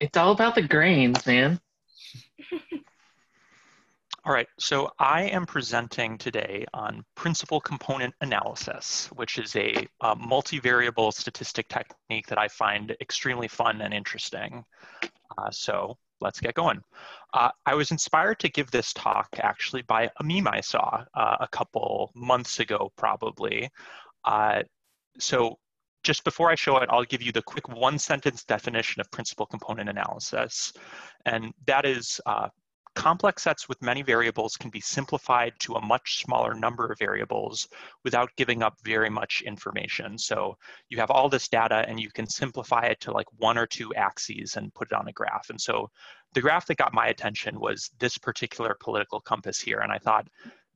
It's all about the grains, man. All right, so I am presenting today on principal component analysis, which is a, a multivariable statistic technique that I find extremely fun and interesting. Uh, so let's get going. Uh, I was inspired to give this talk actually by a meme I saw uh, a couple months ago, probably. Uh, so just before I show it, I'll give you the quick one sentence definition of principal component analysis. And that is uh, complex sets with many variables can be simplified to a much smaller number of variables without giving up very much information. So you have all this data and you can simplify it to like one or two axes and put it on a graph. And so the graph that got my attention was this particular political compass here. And I thought,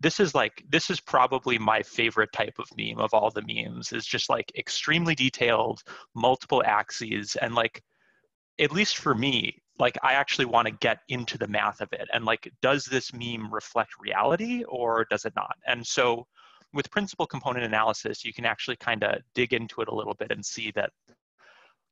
this is like this is probably my favorite type of meme of all the memes is just like extremely detailed multiple axes and like at least for me like I actually want to get into the math of it and like does this meme reflect reality or does it not? And so with principal component analysis, you can actually kind of dig into it a little bit and see that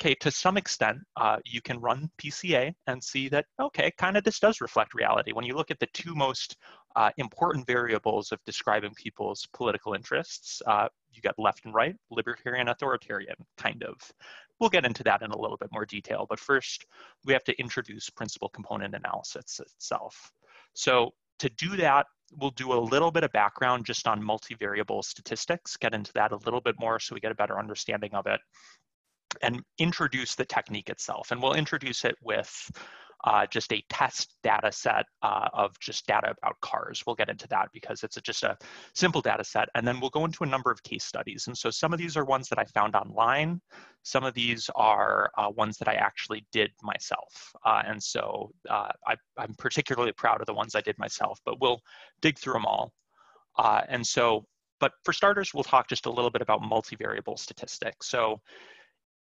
okay, to some extent, uh, you can run PCA and see that, okay, kind of this does reflect reality. When you look at the two most uh, important variables of describing people's political interests, uh, you got left and right, libertarian, authoritarian, kind of. We'll get into that in a little bit more detail, but first we have to introduce principal component analysis itself. So to do that, we'll do a little bit of background just on multivariable statistics, get into that a little bit more so we get a better understanding of it, and introduce the technique itself. And we'll introduce it with uh, just a test data set uh, of just data about cars. We'll get into that because it's a, just a simple data set. And then we'll go into a number of case studies. And so some of these are ones that I found online. Some of these are uh, ones that I actually did myself. Uh, and so uh, I, am particularly proud of the ones I did myself, but we'll dig through them all. Uh, and so, but for starters, we'll talk just a little bit about multivariable statistics. So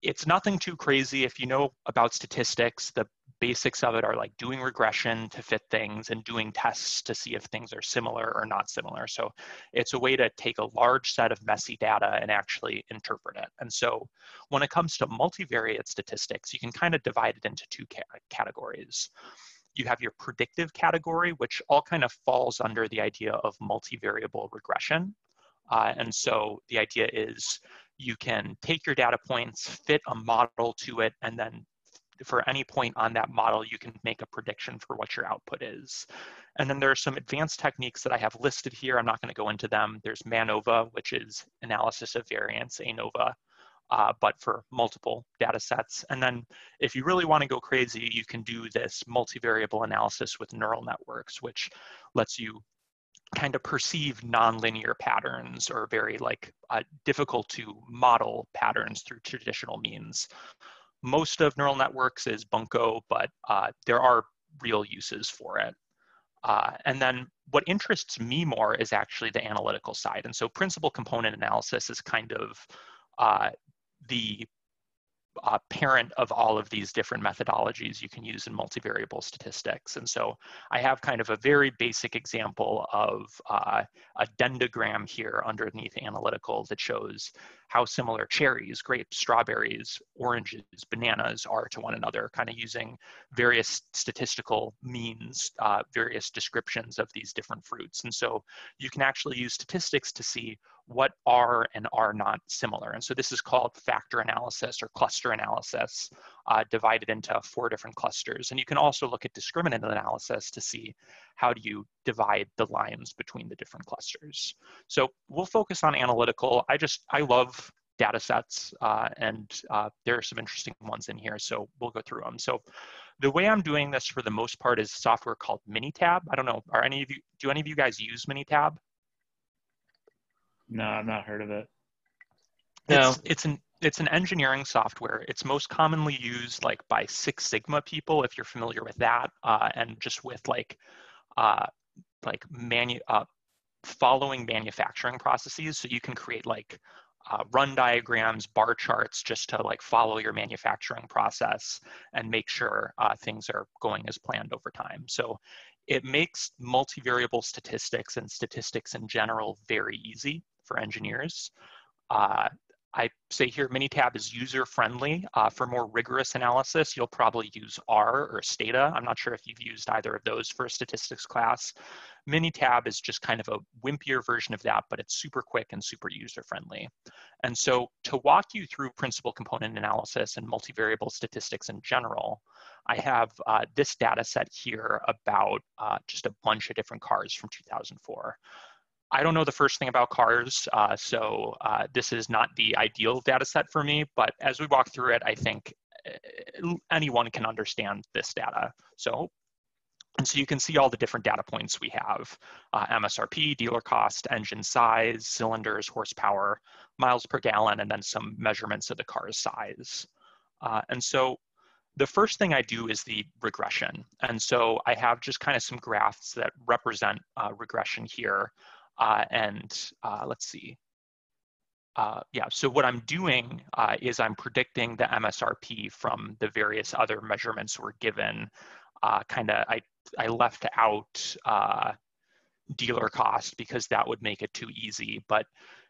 it's nothing too crazy. If you know about statistics, the basics of it are like doing regression to fit things and doing tests to see if things are similar or not similar. So it's a way to take a large set of messy data and actually interpret it. And so when it comes to multivariate statistics, you can kind of divide it into two ca categories. You have your predictive category, which all kind of falls under the idea of multivariable regression. Uh, and so the idea is you can take your data points, fit a model to it, and then for any point on that model, you can make a prediction for what your output is. And then there are some advanced techniques that I have listed here. I'm not going to go into them. There's MANOVA, which is analysis of variance, ANOVA, uh, but for multiple data sets. And then if you really want to go crazy, you can do this multivariable analysis with neural networks, which lets you kind of perceive nonlinear patterns or very like uh, difficult to model patterns through traditional means. Most of neural networks is Bunko, but uh, there are real uses for it. Uh, and then what interests me more is actually the analytical side. And so principal component analysis is kind of uh, the uh, parent of all of these different methodologies you can use in multivariable statistics. And so I have kind of a very basic example of uh, a dendrogram here underneath analytical that shows how similar cherries, grapes, strawberries, oranges, bananas are to one another, kind of using various statistical means, uh, various descriptions of these different fruits. And so you can actually use statistics to see what are and are not similar. And so this is called factor analysis or cluster analysis, uh, divided into four different clusters. And you can also look at discriminant analysis to see how do you divide the lines between the different clusters. So we'll focus on analytical. I just, I love data sets uh, and uh, there are some interesting ones in here. So we'll go through them. So the way I'm doing this for the most part is software called Minitab. I don't know, are any of you, do any of you guys use Minitab? No, I've not heard of it. No. It's, it's an it's an engineering software. It's most commonly used like by Six Sigma people, if you're familiar with that, uh, and just with like uh, like manu uh, following manufacturing processes. So you can create like uh, run diagrams, bar charts, just to like follow your manufacturing process and make sure uh, things are going as planned over time. So it makes multivariable statistics and statistics in general very easy for engineers. Uh, I say here Minitab is user friendly. Uh, for more rigorous analysis, you'll probably use R or Stata. I'm not sure if you've used either of those for a statistics class. Minitab is just kind of a wimpier version of that, but it's super quick and super user friendly. And so to walk you through principal component analysis and multivariable statistics in general, I have uh, this data set here about uh, just a bunch of different cars from 2004. I don't know the first thing about cars, uh, so uh, this is not the ideal data set for me, but as we walk through it, I think uh, anyone can understand this data. So, and so you can see all the different data points we have, uh, MSRP, dealer cost, engine size, cylinders, horsepower, miles per gallon, and then some measurements of the car's size. Uh, and so the first thing I do is the regression. And so I have just kind of some graphs that represent uh, regression here. Uh, and uh, let's see. Uh, yeah, so what I'm doing uh, is I'm predicting the MSRP from the various other measurements we're given. Uh, kind of, I, I left out uh, dealer cost because that would make it too easy. But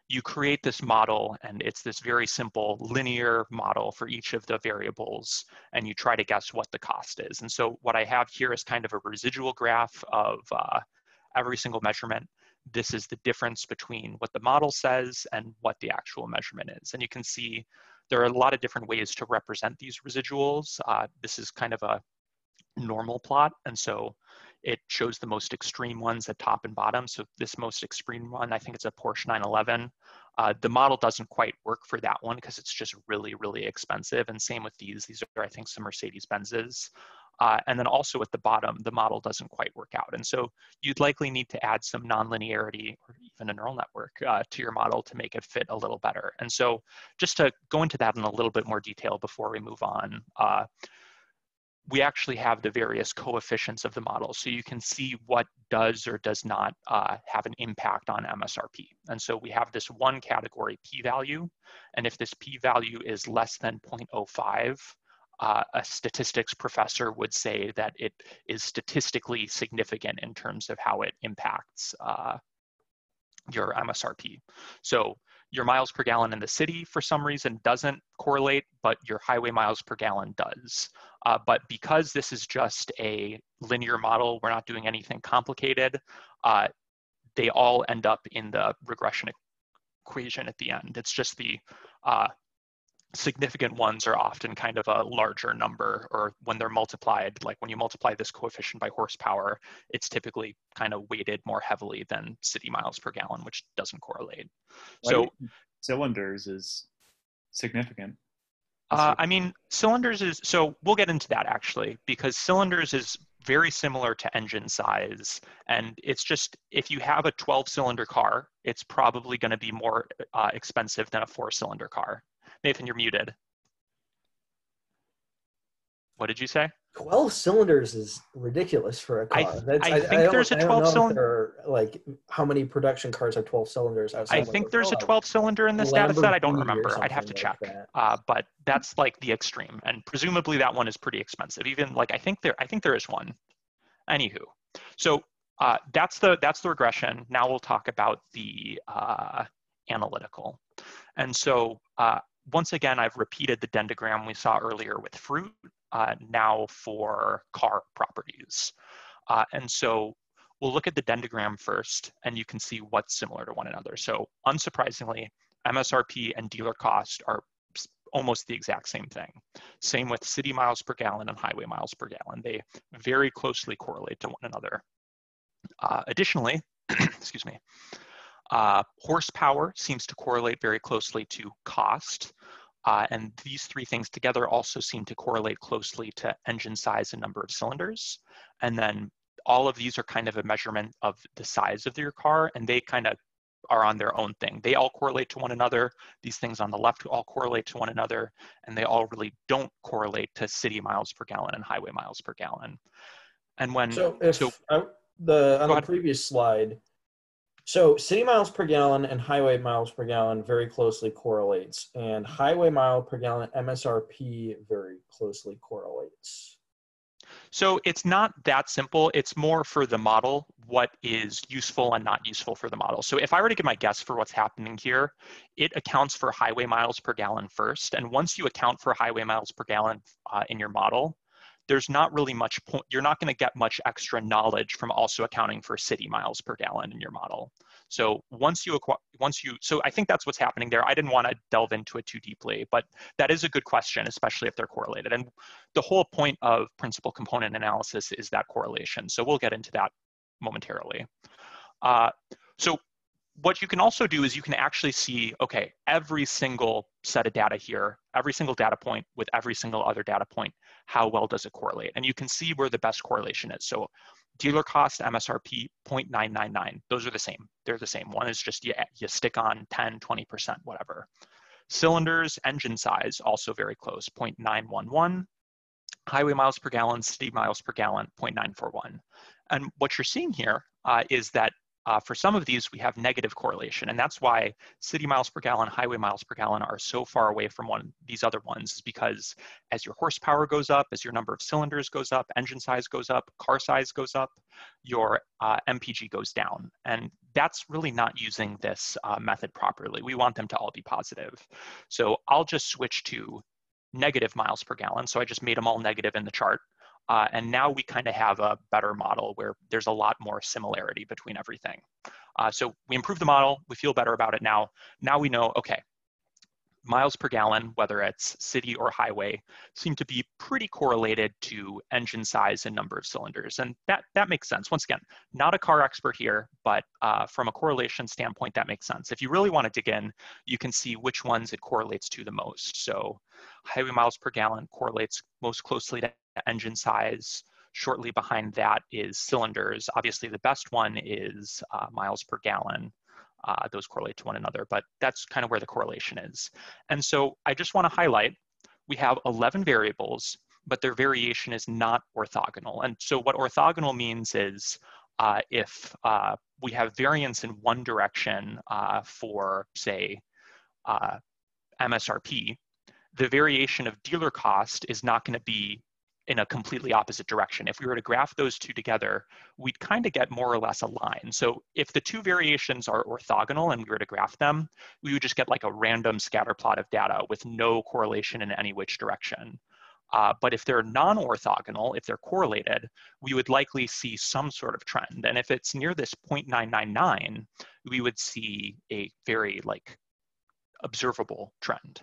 you create this model and it's this very simple linear model for each of the variables and you try to guess what the cost is. And so what I have here is kind of a residual graph of every single measurement this is the difference between what the model says and what the actual measurement is. And you can see there are a lot of different ways to represent these residuals. Uh, this is kind of a normal plot. And so it shows the most extreme ones at top and bottom. So this most extreme one, I think it's a Porsche 911. Uh, the model doesn't quite work for that one because it's just really, really expensive. And same with these. These are, I think, some Mercedes-Benzes. Uh, and then also at the bottom, the model doesn't quite work out. And so you'd likely need to add some nonlinearity or even a neural network uh, to your model to make it fit a little better. And so just to go into that in a little bit more detail before we move on, uh, we actually have the various coefficients of the model. So you can see what does or does not uh, have an impact on MSRP. And so we have this one category p-value. And if this p-value is less than 0.05, uh, a statistics professor would say that it is statistically significant in terms of how it impacts uh, your MSRP. So your miles per gallon in the city for some reason doesn't correlate, but your highway miles per gallon does. Uh, but because this is just a linear model, we're not doing anything complicated, uh, they all end up in the regression equation at the end. It's just the uh, significant ones are often kind of a larger number or when they're multiplied like when you multiply this coefficient by horsepower it's typically kind of weighted more heavily than city miles per gallon which doesn't correlate. Why so cylinders is significant? Uh, i mean cylinders is so we'll get into that actually because cylinders is very similar to engine size and it's just if you have a 12 cylinder car it's probably going to be more uh, expensive than a four cylinder car Nathan, you're muted. What did you say? 12 cylinders is ridiculous for a car. I, I, I think there's a 12 cylinder. Like, how many production cars have 12 cylinders? I think there's a 12 cylinder in this data set. I don't remember. I'd have to check. Like uh, but that's like the extreme, and presumably that one is pretty expensive. Even like I think there, I think there is one. Anywho, so uh, that's the that's the regression. Now we'll talk about the uh, analytical. And so uh, once again, I've repeated the dendrogram we saw earlier with fruit, uh, now for car properties. Uh, and so we'll look at the dendrogram first, and you can see what's similar to one another. So unsurprisingly, MSRP and dealer cost are almost the exact same thing. Same with city miles per gallon and highway miles per gallon. They very closely correlate to one another. Uh, additionally, excuse me, uh, horsepower seems to correlate very closely to cost. Uh, and these three things together also seem to correlate closely to engine size and number of cylinders. And then all of these are kind of a measurement of the size of your car, and they kind of are on their own thing. They all correlate to one another. These things on the left all correlate to one another, and they all really don't correlate to city miles per gallon and highway miles per gallon. And when so, if so, I, the on the ahead. previous slide, so city miles per gallon and highway miles per gallon very closely correlates, and highway mile per gallon MSRP very closely correlates. So it's not that simple. It's more for the model, what is useful and not useful for the model. So if I were to give my guess for what's happening here, it accounts for highway miles per gallon first. And once you account for highway miles per gallon uh, in your model, there's not really much point, you're not gonna get much extra knowledge from also accounting for city miles per gallon in your model. So once you once you, so I think that's what's happening there. I didn't want to delve into it too deeply, but that is a good question, especially if they're correlated. And the whole point of principal component analysis is that correlation. So we'll get into that momentarily. Uh, so what you can also do is you can actually see, okay, every single set of data here, every single data point with every single other data point, how well does it correlate? And you can see where the best correlation is. So dealer cost, MSRP, 0.999. Those are the same. They're the same. One is just you, you stick on 10, 20%, whatever. Cylinders, engine size, also very close, 0.911. Highway miles per gallon, city miles per gallon, 0.941. And what you're seeing here uh, is that uh, for some of these, we have negative correlation, and that's why city miles per gallon, highway miles per gallon are so far away from one these other ones, is because as your horsepower goes up, as your number of cylinders goes up, engine size goes up, car size goes up, your uh, MPG goes down. And that's really not using this uh, method properly. We want them to all be positive. So I'll just switch to negative miles per gallon. So I just made them all negative in the chart. Uh, and now we kind of have a better model where there's a lot more similarity between everything. Uh, so we improved the model, we feel better about it now. Now we know, okay, miles per gallon, whether it's city or highway, seem to be pretty correlated to engine size and number of cylinders. And that, that makes sense. Once again, not a car expert here, but uh, from a correlation standpoint, that makes sense. If you really want to dig in, you can see which ones it correlates to the most. So highway miles per gallon correlates most closely to engine size. Shortly behind that is cylinders. Obviously, the best one is uh, miles per gallon. Uh, those correlate to one another, but that's kind of where the correlation is. And so I just want to highlight, we have 11 variables, but their variation is not orthogonal. And so what orthogonal means is uh, if uh, we have variance in one direction uh, for, say, uh, MSRP, the variation of dealer cost is not going to be in a completely opposite direction. If we were to graph those two together, we'd kind of get more or less a line. So if the two variations are orthogonal and we were to graph them, we would just get like a random scatter plot of data with no correlation in any which direction. Uh, but if they're non-orthogonal, if they're correlated, we would likely see some sort of trend. And if it's near this 0.999, we would see a very like observable trend.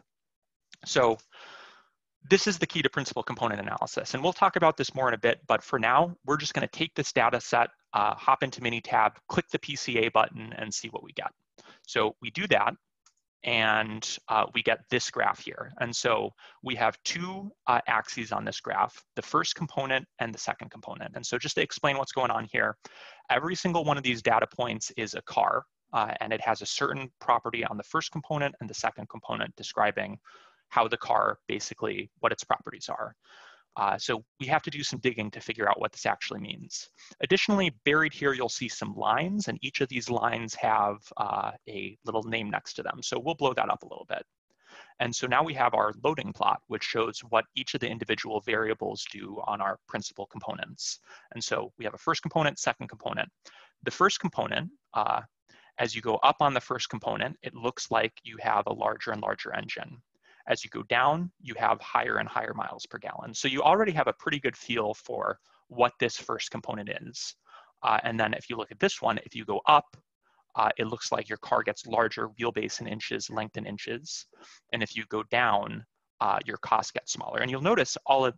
So this is the key to principal component analysis. And we'll talk about this more in a bit, but for now, we're just gonna take this data set, uh, hop into Minitab, click the PCA button and see what we get. So we do that and uh, we get this graph here. And so we have two uh, axes on this graph, the first component and the second component. And so just to explain what's going on here, every single one of these data points is a car, uh, and it has a certain property on the first component and the second component describing how the car basically, what its properties are. Uh, so we have to do some digging to figure out what this actually means. Additionally, buried here, you'll see some lines, and each of these lines have uh, a little name next to them. So we'll blow that up a little bit. And so now we have our loading plot, which shows what each of the individual variables do on our principal components. And so we have a first component, second component. The first component, uh, as you go up on the first component, it looks like you have a larger and larger engine. As you go down, you have higher and higher miles per gallon. So you already have a pretty good feel for what this first component is. Uh, and then if you look at this one, if you go up, uh, it looks like your car gets larger, wheelbase in inches, length in inches. And if you go down, uh, your cost gets smaller. And you'll notice all of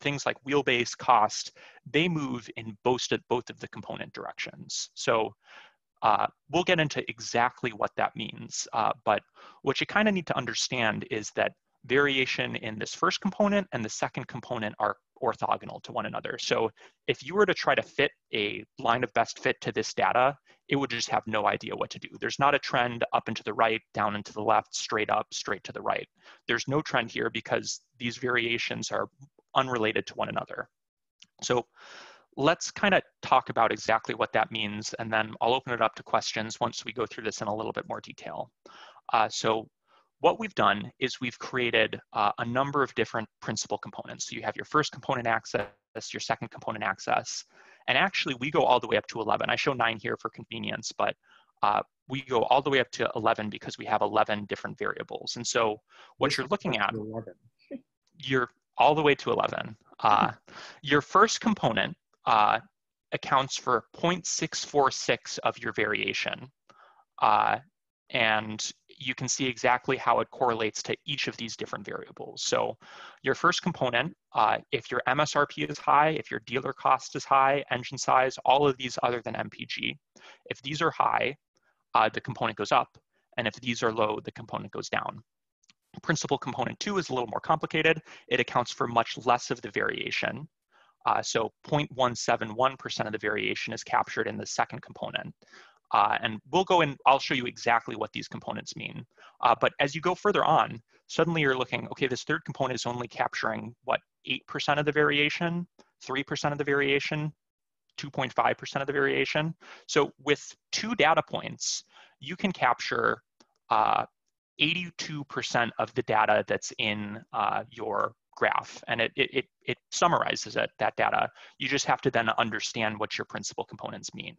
things like wheelbase, cost, they move in both of, both of the component directions. So uh, we'll get into exactly what that means, uh, but what you kind of need to understand is that variation in this first component and the second component are orthogonal to one another. So if you were to try to fit a line of best fit to this data, it would just have no idea what to do. There's not a trend up and to the right, down and to the left, straight up, straight to the right. There's no trend here because these variations are unrelated to one another. So let's kind of talk about exactly what that means, and then I'll open it up to questions once we go through this in a little bit more detail. Uh, so what we've done is we've created uh, a number of different principal components. So you have your first component access, your second component access, And actually, we go all the way up to 11. I show nine here for convenience, but uh, we go all the way up to 11 because we have 11 different variables. And so what you're looking at, you're all the way to 11. Uh, your first component uh, accounts for 0.646 of your variation. Uh, and you can see exactly how it correlates to each of these different variables. So your first component, uh, if your MSRP is high, if your dealer cost is high, engine size, all of these other than MPG, if these are high, uh, the component goes up. And if these are low, the component goes down. Principal component two is a little more complicated. It accounts for much less of the variation. Uh, so 0.171% of the variation is captured in the second component. Uh, and we'll go in, I'll show you exactly what these components mean. Uh, but as you go further on, suddenly you're looking, okay, this third component is only capturing, what, 8% of the variation, 3% of the variation, 2.5% of the variation. So with two data points, you can capture 82% uh, of the data that's in uh, your graph and it, it, it summarizes it, that data. You just have to then understand what your principal components mean.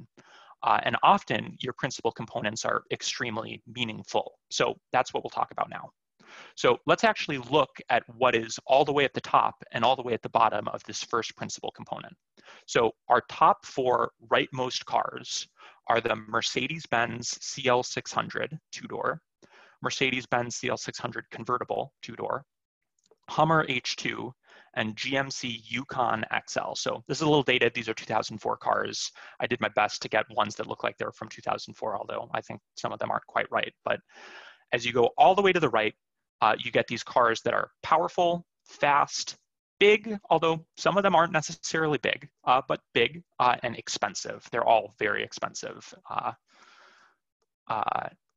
Uh, and often your principal components are extremely meaningful. So that's what we'll talk about now. So let's actually look at what is all the way at the top and all the way at the bottom of this first principal component. So our top four rightmost cars are the Mercedes-Benz CL600 two-door, Mercedes-Benz CL600 convertible two-door, Hummer H2, and GMC Yukon XL. So this is a little dated. These are 2004 cars. I did my best to get ones that look like they're from 2004, although I think some of them aren't quite right. But as you go all the way to the right, uh, you get these cars that are powerful, fast, big, although some of them aren't necessarily big, uh, but big uh, and expensive. They're all very expensive.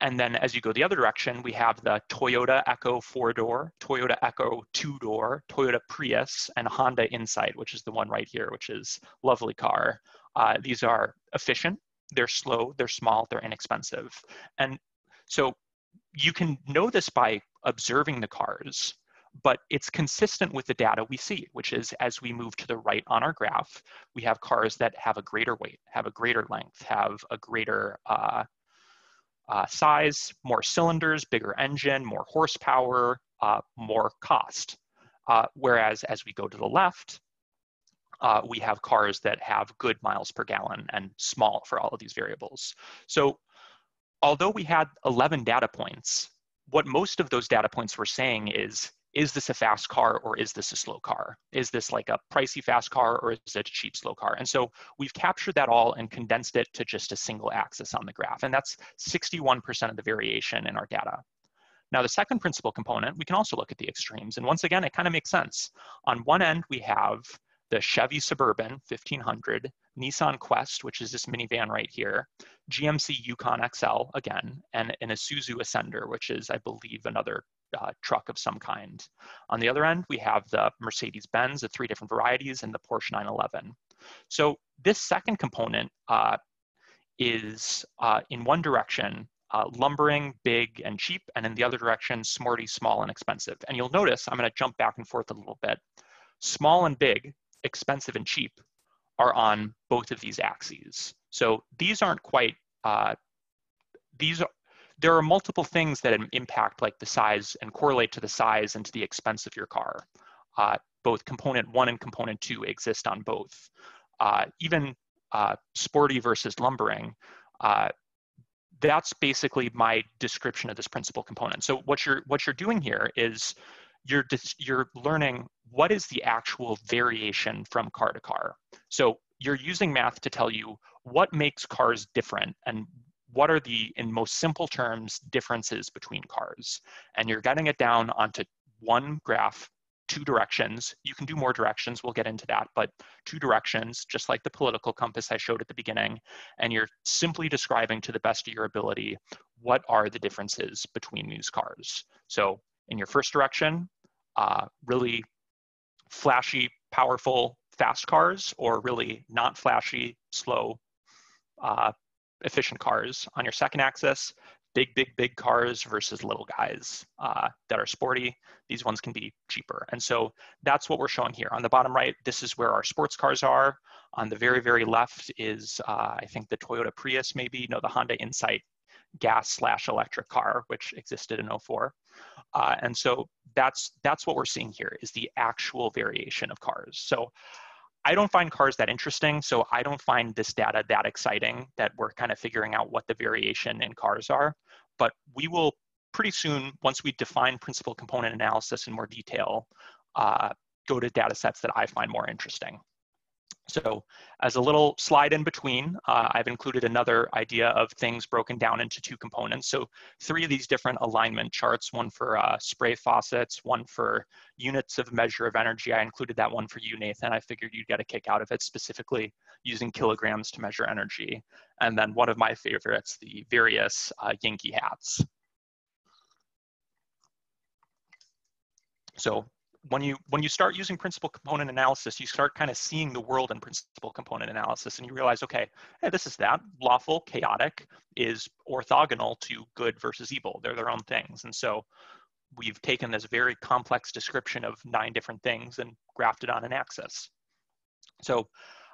And then as you go the other direction, we have the Toyota Echo four-door, Toyota Echo two-door, Toyota Prius, and Honda Insight, which is the one right here, which is lovely car. Uh, these are efficient, they're slow, they're small, they're inexpensive. And so you can know this by observing the cars, but it's consistent with the data we see, which is as we move to the right on our graph, we have cars that have a greater weight, have a greater length, have a greater uh, uh, size, more cylinders, bigger engine, more horsepower, uh, more cost. Uh, whereas as we go to the left, uh, we have cars that have good miles per gallon and small for all of these variables. So although we had 11 data points, what most of those data points were saying is is this a fast car or is this a slow car? Is this like a pricey fast car or is it a cheap slow car? And so we've captured that all and condensed it to just a single axis on the graph. And that's 61% of the variation in our data. Now the second principal component, we can also look at the extremes. And once again, it kind of makes sense. On one end, we have the Chevy Suburban 1500, Nissan Quest, which is this minivan right here, GMC Yukon XL again, and an Isuzu Ascender, which is, I believe, another uh, truck of some kind. On the other end, we have the Mercedes-Benz, the three different varieties, and the Porsche 911. So this second component uh, is uh, in one direction, uh, lumbering, big, and cheap, and in the other direction, smarty, small, and expensive. And you'll notice, I'm gonna jump back and forth a little bit. Small and big, expensive and cheap are on both of these axes. So these aren't quite, uh, these there are multiple things that impact like the size and correlate to the size and to the expense of your car. Uh, both component one and component two exist on both. Uh, even uh, sporty versus lumbering, uh, that's basically my description of this principal component. So what you're what you're doing here is you're you're learning what is the actual variation from car to car. So you're using math to tell you what makes cars different and what are the, in most simple terms, differences between cars? And you're getting it down onto one graph, two directions. You can do more directions, we'll get into that, but two directions, just like the political compass I showed at the beginning. And you're simply describing to the best of your ability, what are the differences between these cars? So in your first direction, uh, really flashy, powerful, fast cars, or really not flashy, slow, uh, efficient cars. On your second axis, big, big, big cars versus little guys uh, that are sporty. These ones can be cheaper. And so that's what we're showing here. On the bottom right, this is where our sports cars are. On the very, very left is, uh, I think the Toyota Prius maybe, no, the Honda Insight gas slash electric car, which existed in 04. Uh, and so that's, that's what we're seeing here is the actual variation of cars. So I don't find cars that interesting, so I don't find this data that exciting that we're kind of figuring out what the variation in cars are. But we will pretty soon, once we define principal component analysis in more detail, uh, go to data sets that I find more interesting. So as a little slide in between, uh, I've included another idea of things broken down into two components. So three of these different alignment charts, one for uh, spray faucets, one for units of measure of energy. I included that one for you, Nathan. I figured you'd get a kick out of it, specifically using kilograms to measure energy. And then one of my favorites, the various uh, Yankee hats. So when you when you start using principal component analysis, you start kind of seeing the world in principal component analysis, and you realize, okay, hey, this is that lawful, chaotic is orthogonal to good versus evil. They're their own things, and so we've taken this very complex description of nine different things and grafted on an axis. So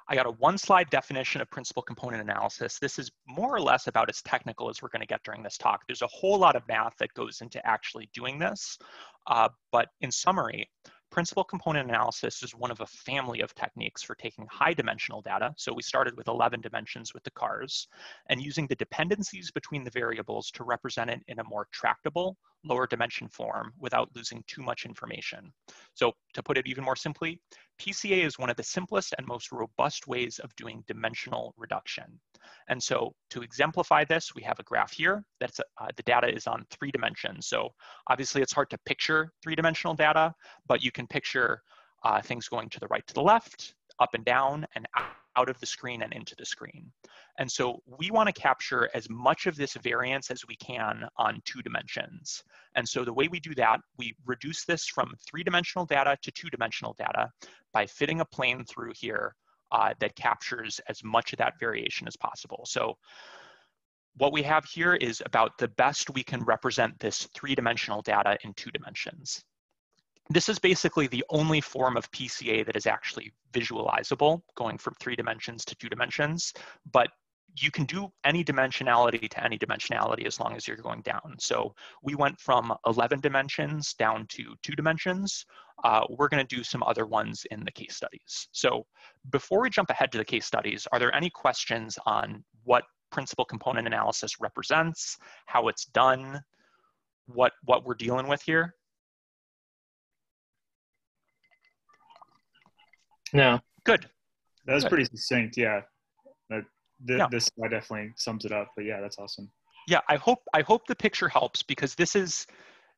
I got a one slide definition of principal component analysis. This is more or less about as technical as we're gonna get during this talk. There's a whole lot of math that goes into actually doing this. Uh, but in summary, principal component analysis is one of a family of techniques for taking high dimensional data. So we started with 11 dimensions with the cars and using the dependencies between the variables to represent it in a more tractable, lower dimension form without losing too much information. So to put it even more simply, PCA is one of the simplest and most robust ways of doing dimensional reduction. And so to exemplify this, we have a graph here that's uh, the data is on three dimensions. So obviously it's hard to picture three-dimensional data, but you can picture uh, things going to the right to the left, up and down, and out of the screen and into the screen. And so we want to capture as much of this variance as we can on two dimensions. And so the way we do that, we reduce this from three-dimensional data to two-dimensional data by fitting a plane through here uh, that captures as much of that variation as possible. So what we have here is about the best we can represent this three-dimensional data in two dimensions. This is basically the only form of PCA that is actually visualizable, going from three dimensions to two dimensions, but you can do any dimensionality to any dimensionality as long as you're going down. So we went from 11 dimensions down to two dimensions. Uh, we're gonna do some other ones in the case studies. So before we jump ahead to the case studies, are there any questions on what principal component analysis represents, how it's done, what, what we're dealing with here? No. Good. That was Good. pretty succinct. Yeah. That, th- Yeah. This slide definitely sums it up. But yeah, that's awesome. Yeah, I hope I hope the picture helps because this is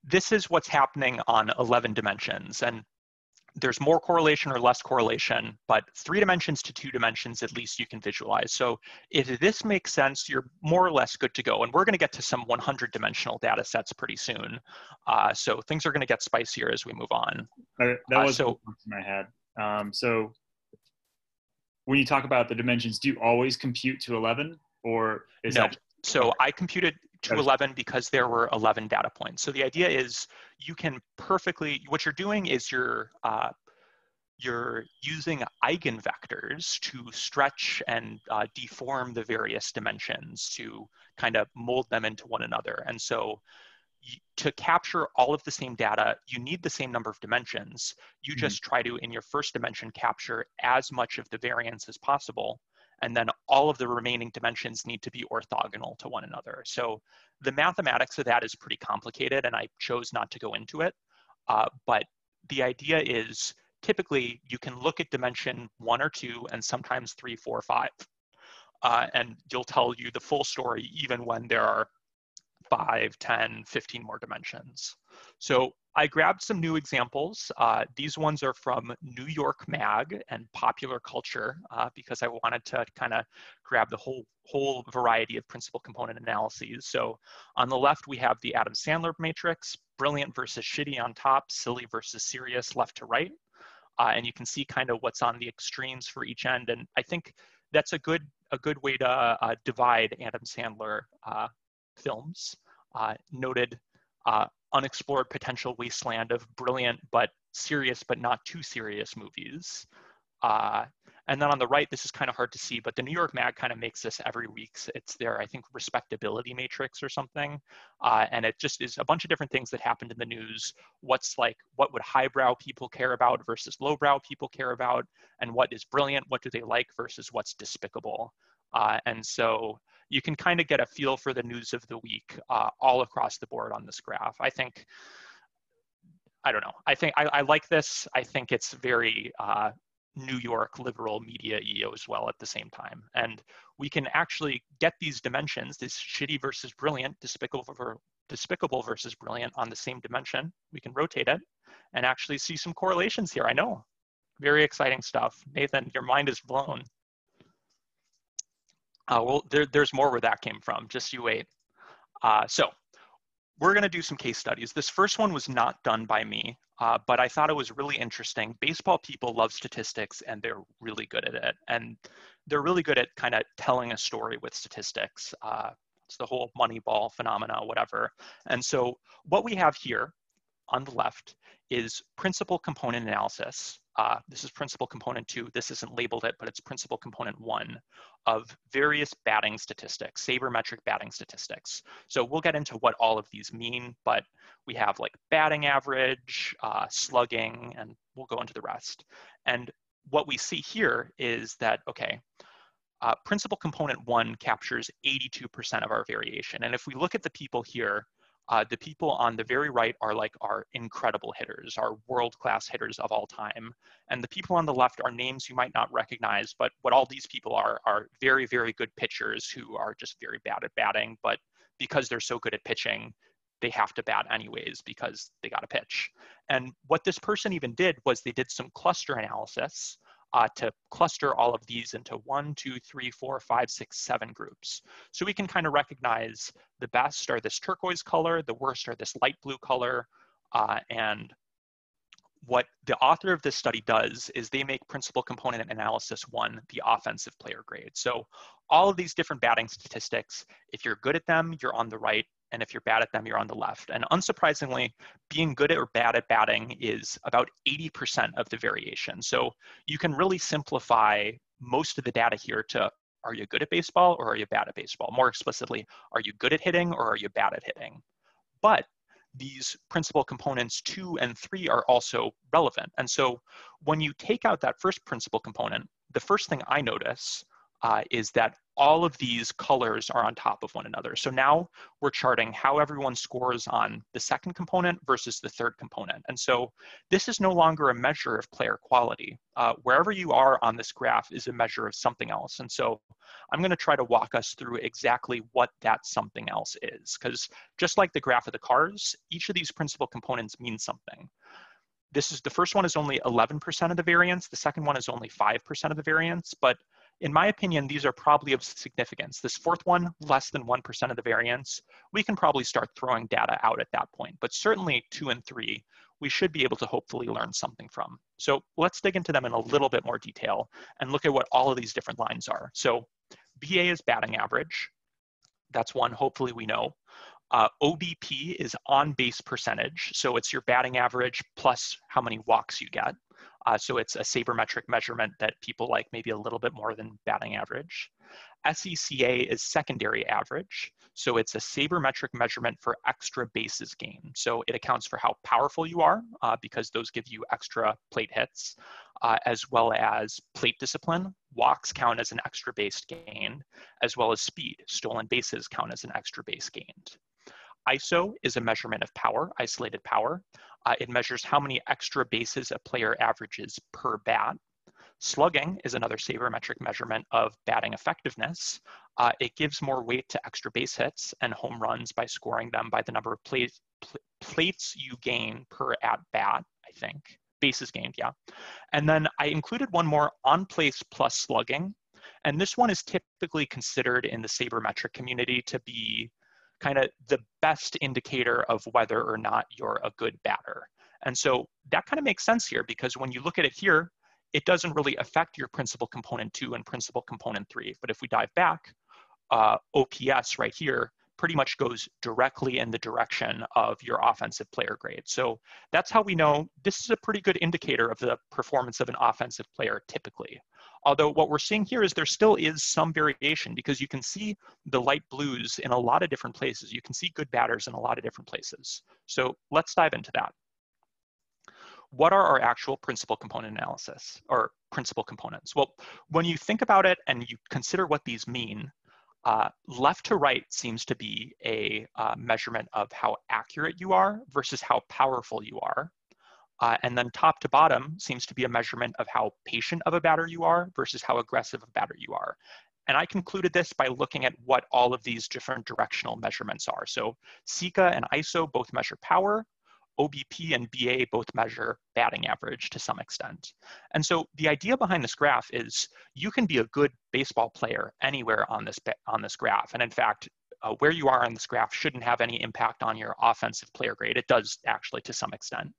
this is what's happening on 11 dimensions and there's more correlation or less correlation, but three dimensions to two dimensions, at least you can visualize. So if this makes sense, you're more or less good to go. And we're gonna get to some 100 dimensional data sets pretty soon. Uh, so things are gonna get spicier as we move on. Uh, that Uh, was so- the question I had. Um, so when you talk about the dimensions, do you always compute to 11 or is No. that So I computed to 11 because there were 11 data points. So the idea is you can perfectly, what you're doing is you're, uh, you're using eigenvectors to stretch and uh, deform the various dimensions to kind of mold them into one another. And so to capture all of the same data, you need the same number of dimensions. You Mhm. just try to, in your first dimension, capture as much of the variance as possible and then all of the remaining dimensions need to be orthogonal to one another. So the mathematics of that is pretty complicated and I chose not to go into it. Uh, but the idea is typically you can look at dimension one or two and sometimes three, four, five. Uh, and you'll tell you the full story even when there are five, 10, 15 more dimensions. So I grabbed some new examples. Uh, these ones are from New York Mag and Popular Culture uh, because I wanted to kind of grab the whole, whole variety of principal component analyses. So on the left, we have the Adam Sandler matrix, brilliant versus shitty on top, silly versus serious left to right. Uh, and you can see kind of what's on the extremes for each end. And I think that's a good, a good way to uh, divide Adam Sandler uh, films. Uh, noted uh, unexplored potential wasteland of brilliant but serious but not too serious movies. Uh, and then on the right, this is kind of hard to see, but the New York Mag kind of makes this every week. It's their, I think, respectability matrix or something. Uh, and it just is a bunch of different things that happened in the news. What's like, what would highbrow people care about versus lowbrow people care about? And what is brilliant? What do they like versus what's despicable? Uh, and so you can kind of get a feel for the news of the week uh, all across the board on this graph. I think, I don't know. I think I, I like this. I think it's very uh, New York liberal media EO as well at the same time. And we can actually get these dimensions, this shitty versus brilliant, despicable, despicable versus brilliant on the same dimension. We can rotate it and actually see some correlations here. I know, very exciting stuff. Nathan, your mind is blown. Uh, well, there, there's more where that came from, just you wait. Uh, so we're gonna do some case studies. This first one was not done by me, uh, but I thought it was really interesting. Baseball people love statistics and they're really good at it. And they're really good at kind of telling a story with statistics. Uh, it's the whole Moneyball phenomena, whatever. And so what we have here on the left is principal component analysis. Uh, this is principal component two. This isn't labeled it, but it's principal component one of various batting statistics, sabermetric batting statistics. So we'll get into what all of these mean, but we have like batting average, uh, slugging, and we'll go into the rest. And what we see here is that, okay, uh, principal component one captures 82% of our variation. And if we look at the people here, uh, the people on the very right are like our incredible hitters, our world-class hitters of all time. And the people on the left are names you might not recognize, but what all these people are, are very, very good pitchers who are just very bad at batting, but because they're so good at pitching, they have to bat anyways because they got to pitch. And what this person even did was they did some cluster analysis uh, to cluster all of these into one, two, three, four, five, six, seven groups. So we can kind of recognize the best are this turquoise color, the worst are this light blue color, uh, and what the author of this study does is they make principal component analysis one the offensive player grade. So all of these different batting statistics, if you're good at them, you're on the right and if you're bad at them, you're on the left. And unsurprisingly, being good or bad at batting is about 80% of the variation. So you can really simplify most of the data here to are you good at baseball or are you bad at baseball? More explicitly, are you good at hitting or are you bad at hitting? But these principal components two and three are also relevant. And so when you take out that first principal component, the first thing I notice uh, is that all of these colors are on top of one another. So now we're charting how everyone scores on the second component versus the third component. And so this is no longer a measure of player quality. Uh, wherever you are on this graph is a measure of something else. And so I'm gonna try to walk us through exactly what that something else is. Because just like the graph of the cars, each of these principal components means something this is the first one is only 11% of the variance. The second one is only 5% of the variance, but in my opinion, these are probably of significance. This fourth one, less than 1% of the variance, we can probably start throwing data out at that point, but certainly two and three, we should be able to hopefully learn something from. So let's dig into them in a little bit more detail and look at what all of these different lines are. So BA is batting average. That's one hopefully we know. Uh, OBP is on base percentage. So it's your batting average plus how many walks you get. Uh, so it's a sabermetric measurement that people like maybe a little bit more than batting average. SECA is secondary average. So it's a sabermetric measurement for extra bases gained. So it accounts for how powerful you are uh, because those give you extra plate hits, uh, as well as plate discipline. Walks count as an extra base gained, as well as speed. Stolen bases count as an extra base gained. ISO is a measurement of power, isolated power. Uh, it measures how many extra bases a player averages per bat. Slugging is another sabermetric measurement of batting effectiveness. Uh, it gives more weight to extra base hits and home runs by scoring them by the number of pl plates you gain per at bat, I think. Bases gained, yeah. And then I included one more on base plus slugging. And this one is typically considered in the sabermetric community to be kind of the best indicator of whether or not you're a good batter. And so that kind of makes sense here because when you look at it here, it doesn't really affect your principal component two and principal component three. But if we dive back, uh, OPS right here pretty much goes directly in the direction of your offensive player grade. So that's how we know this is a pretty good indicator of the performance of an offensive player typically. Although what we're seeing here is there still is some variation because you can see the light blues in a lot of different places. You can see good batters in a lot of different places. So let's dive into that. What are our actual principal component analysis or principal components? Well, when you think about it and you consider what these mean, uh, left to right seems to be a uh, measurement of how accurate you are versus how powerful you are. Uh, and then top to bottom seems to be a measurement of how patient of a batter you are versus how aggressive of a batter you are. And I concluded this by looking at what all of these different directional measurements are. So SecA and ISO both measure power, OBP and BA both measure batting average to some extent. And so the idea behind this graph is you can be a good baseball player anywhere on this, on this graph. And in fact, uh, where you are on this graph shouldn't have any impact on your offensive player grade. It does actually to some extent,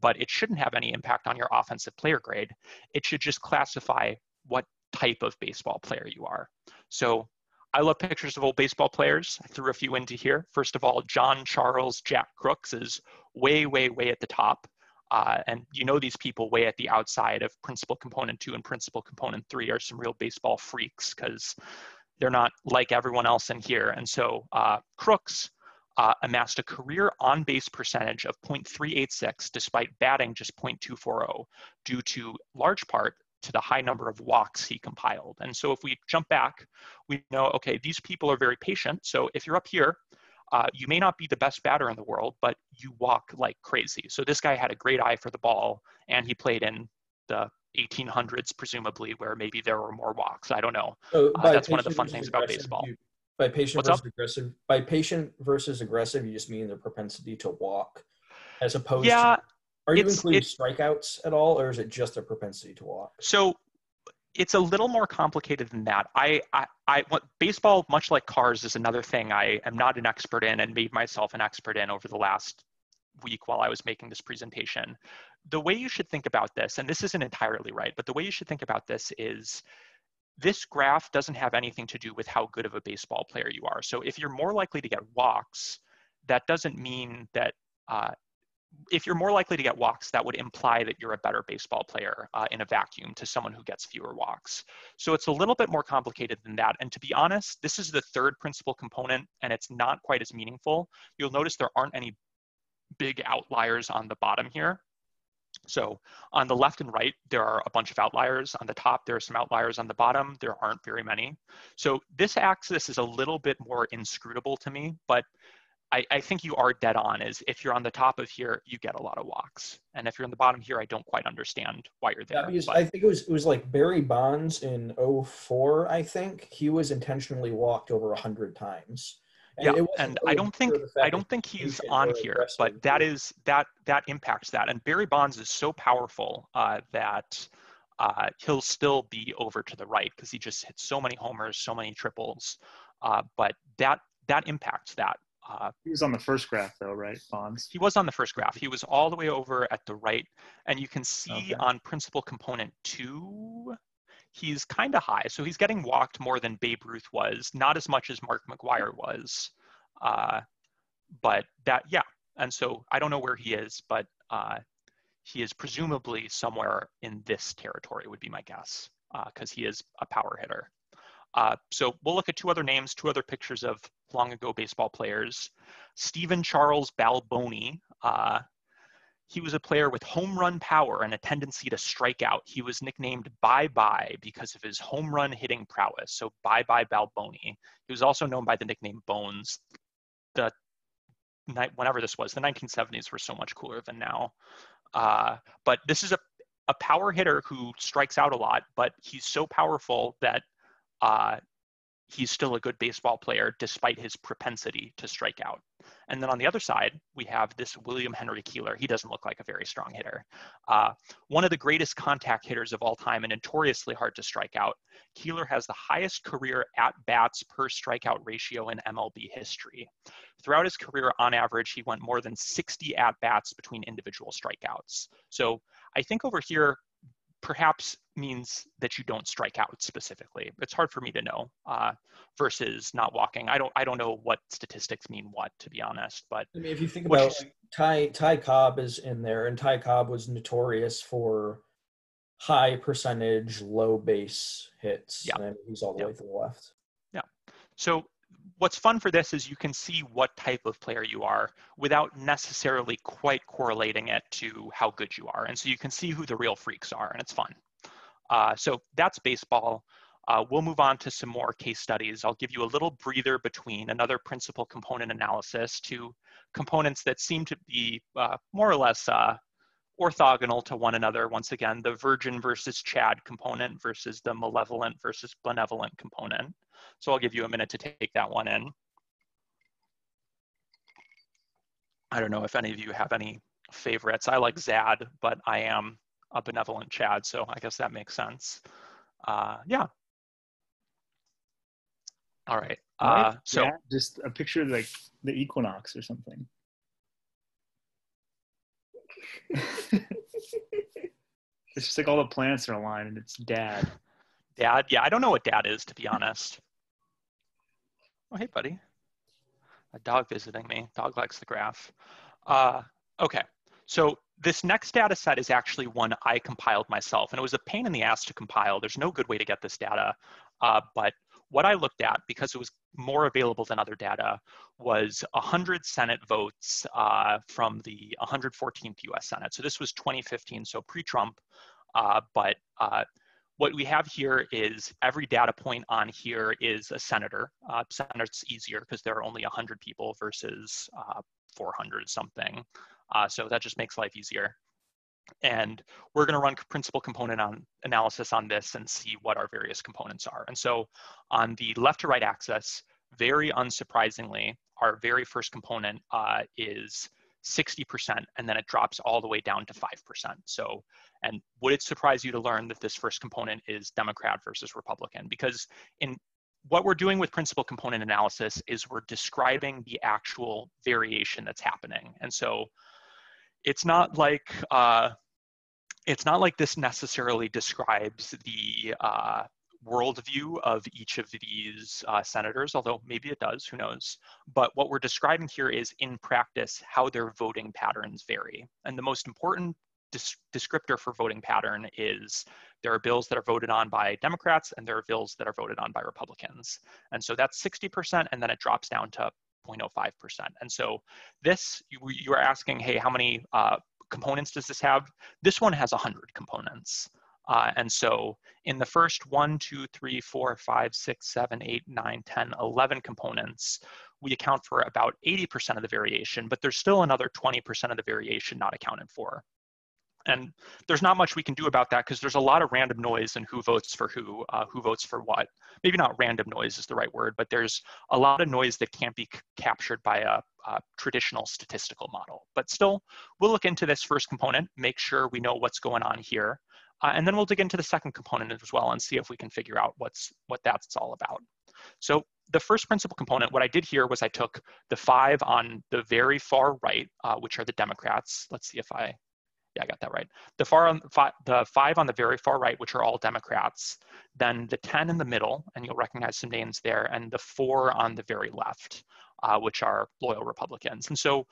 but it shouldn't have any impact on your offensive player grade. It should just classify what type of baseball player you are. So I love pictures of old baseball players. I threw a few into here. First of all, John Charles Jack Crooks is way, way, way at the top. Uh, and you know these people way at the outside of principal component two and principal component three are some real baseball freaks because they're not like everyone else in here. And so uh, Crooks uh, amassed a career on base percentage of 0.386 despite batting just 0.240 due to large part to the high number of walks he compiled. And so if we jump back, we know, okay, these people are very patient. So if you're up here, uh, you may not be the best batter in the world, but you walk like crazy. So this guy had a great eye for the ball, and he played in the 1800s, presumably, where maybe there were more walks. I don't know. So uh, that's one of the fun things about baseball. You, by patient What's versus up? aggressive, by patient versus aggressive, you just mean the propensity to walk, as opposed yeah, to are you including strikeouts at all, or is it just a propensity to walk? So it's a little more complicated than that. I, I, I baseball, much like cars, is another thing I am not an expert in and made myself an expert in over the last week while I was making this presentation. The way you should think about this, and this isn't entirely right, but the way you should think about this is this graph doesn't have anything to do with how good of a baseball player you are. So if you're more likely to get walks, that doesn't mean that uh, if you're more likely to get walks, that would imply that you're a better baseball player uh, in a vacuum to someone who gets fewer walks. So it's a little bit more complicated than that. And to be honest, this is the third principal component and it's not quite as meaningful. You'll notice there aren't any big outliers on the bottom here. So on the left and right, there are a bunch of outliers. On the top, there are some outliers. On the bottom, there aren't very many. So this axis is a little bit more inscrutable to me, but I, I, think you are dead on is if you're on the top of here, you get a lot of walks. And if you're on the bottom here, I don't quite understand why you're there. Yeah, because I think it was it was like Barry Bonds in 04, I think. He was intentionally walked over a hundred times. And yeah, and I don't think I don't think he's on here, but that is that that impacts that. And Barry Bonds is so powerful uh, that uh, he'll still be over to the right because he just hits so many homers, so many triples. Uh, but that that impacts that. Uh, he was on the first graph though, right, Bonds? He was on the first graph. He was all the way over at the right. And you can see okay. on principal component two, he's kind of high. So he's getting walked more than Babe Ruth was, not as much as Mark McGwire was. Uh, but that, yeah. And so I don't know where he is, but uh, he is presumably somewhere in this territory would be my guess because uh, he is a power hitter. Uh, so we'll look at two other names, two other pictures of long ago baseball players. Stephen Charles Balboni. Uh, he was a player with home run power and a tendency to strike out. He was nicknamed Bye Bye because of his home run hitting prowess. So Bye Bye Balboni. He was also known by the nickname Bones. The whenever this was, the 1970s were so much cooler than now. Uh, but this is a a power hitter who strikes out a lot, but he's so powerful that uh, he's still a good baseball player despite his propensity to strike out. And then on the other side, we have this William Henry Keeler. He doesn't look like a very strong hitter. Uh, one of the greatest contact hitters of all time and notoriously hard to strike out. Keeler has the highest career at bats per strikeout ratio in MLB history. Throughout his career, on average, he went more than 60 at bats between individual strikeouts. So I think over here, perhaps means that you don't strike out specifically. It's hard for me to know uh, versus not walking. I don't I don't know what statistics mean what to be honest. But I mean, if you think about is, Ty Ty Cobb is in there, and Ty Cobb was notorious for high percentage low base hits. Yeah, and he's all the yeah. way to the left. Yeah. So what's fun for this is you can see what type of player you are without necessarily quite correlating it to how good you are. And so you can see who the real freaks are, and it's fun. Uh, so that's baseball. Uh, we'll move on to some more case studies. I'll give you a little breather between another principal component analysis to components that seem to be uh, more or less uh, orthogonal to one another. Once again, the virgin versus Chad component versus the malevolent versus benevolent component. So I'll give you a minute to take that one in. I don't know if any of you have any favorites. I like Zad, but I am a benevolent Chad, so I guess that makes sense. Uh, yeah. All right. Uh, so yeah, just a picture of like the equinox or something. it's just like all the planets are aligned and it's dad. Dad, yeah, I don't know what dad is to be honest. Oh, hey, buddy. A dog visiting me. Dog likes the graph. Uh, okay, so this next data set is actually one I compiled myself, and it was a pain in the ass to compile. There's no good way to get this data, uh, but what I looked at, because it was more available than other data, was 100 Senate votes uh, from the 114th US Senate. So this was 2015, so pre-Trump, uh, but uh, what we have here is every data point on here is a senator. Uh, senator's easier because there are only 100 people versus uh, 400 something. Uh, so that just makes life easier. And we're going to run principal component on analysis on this and see what our various components are. And so on the left to right axis, very unsurprisingly, our very first component uh, is 60%, and then it drops all the way down to 5%. So, and would it surprise you to learn that this first component is Democrat versus Republican? Because in what we're doing with principal component analysis is we're describing the actual variation that's happening. And so it's not like, uh, it's not like this necessarily describes the uh, worldview of each of these uh, senators, although maybe it does, who knows. But what we're describing here is in practice how their voting patterns vary. And the most important descriptor for voting pattern is there are bills that are voted on by Democrats and there are bills that are voted on by Republicans. And so that's 60% and then it drops down to 0.05%. And so this, you, you are asking, hey, how many uh, components does this have? This one has 100 components. Uh, and so in the first one, two, three, four, five, six, seven, eight, nine, 10, 11 components, we account for about 80% of the variation, but there's still another 20% of the variation not accounted for. And there's not much we can do about that because there's a lot of random noise in who votes for who, uh, who votes for what. Maybe not random noise is the right word, but there's a lot of noise that can't be captured by a, a traditional statistical model. But still, we'll look into this first component, make sure we know what's going on here. Uh, and then we'll dig into the second component as well and see if we can figure out what's what that's all about. So the first principal component, what I did here was I took the five on the very far right, uh, which are the Democrats. Let's see if I, yeah, I got that right. The far on five, the five on the very far right, which are all Democrats, then the 10 in the middle, and you'll recognize some names there, and the four on the very left, uh, which are loyal Republicans. And so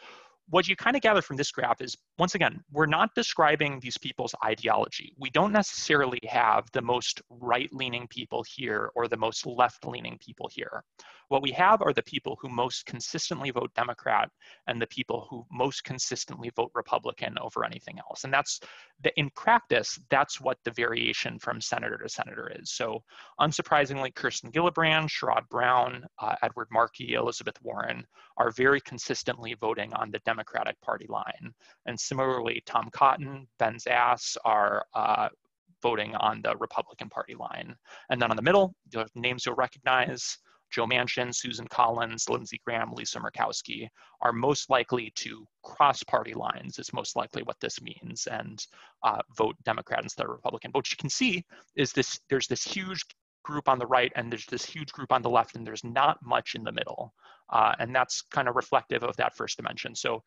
what you kind of gather from this graph is, once again, we're not describing these people's ideology. We don't necessarily have the most right-leaning people here or the most left-leaning people here. What we have are the people who most consistently vote Democrat and the people who most consistently vote Republican over anything else. And that's, the, in practice, that's what the variation from senator to senator is. So unsurprisingly, Kirsten Gillibrand, Sherrod Brown, uh, Edward Markey, Elizabeth Warren are very consistently voting on the Democratic Party line. And similarly, Tom Cotton, Ben Sasse are uh, voting on the Republican Party line. And then on the middle, names you'll recognize, Joe Manchin, Susan Collins, Lindsey Graham, Lisa Murkowski are most likely to cross party lines is most likely what this means and uh, vote Democrat instead of Republican. But what you can see is this, there's this huge group on the right and there's this huge group on the left and there's not much in the middle. Uh, and that's kind of reflective of that first dimension. So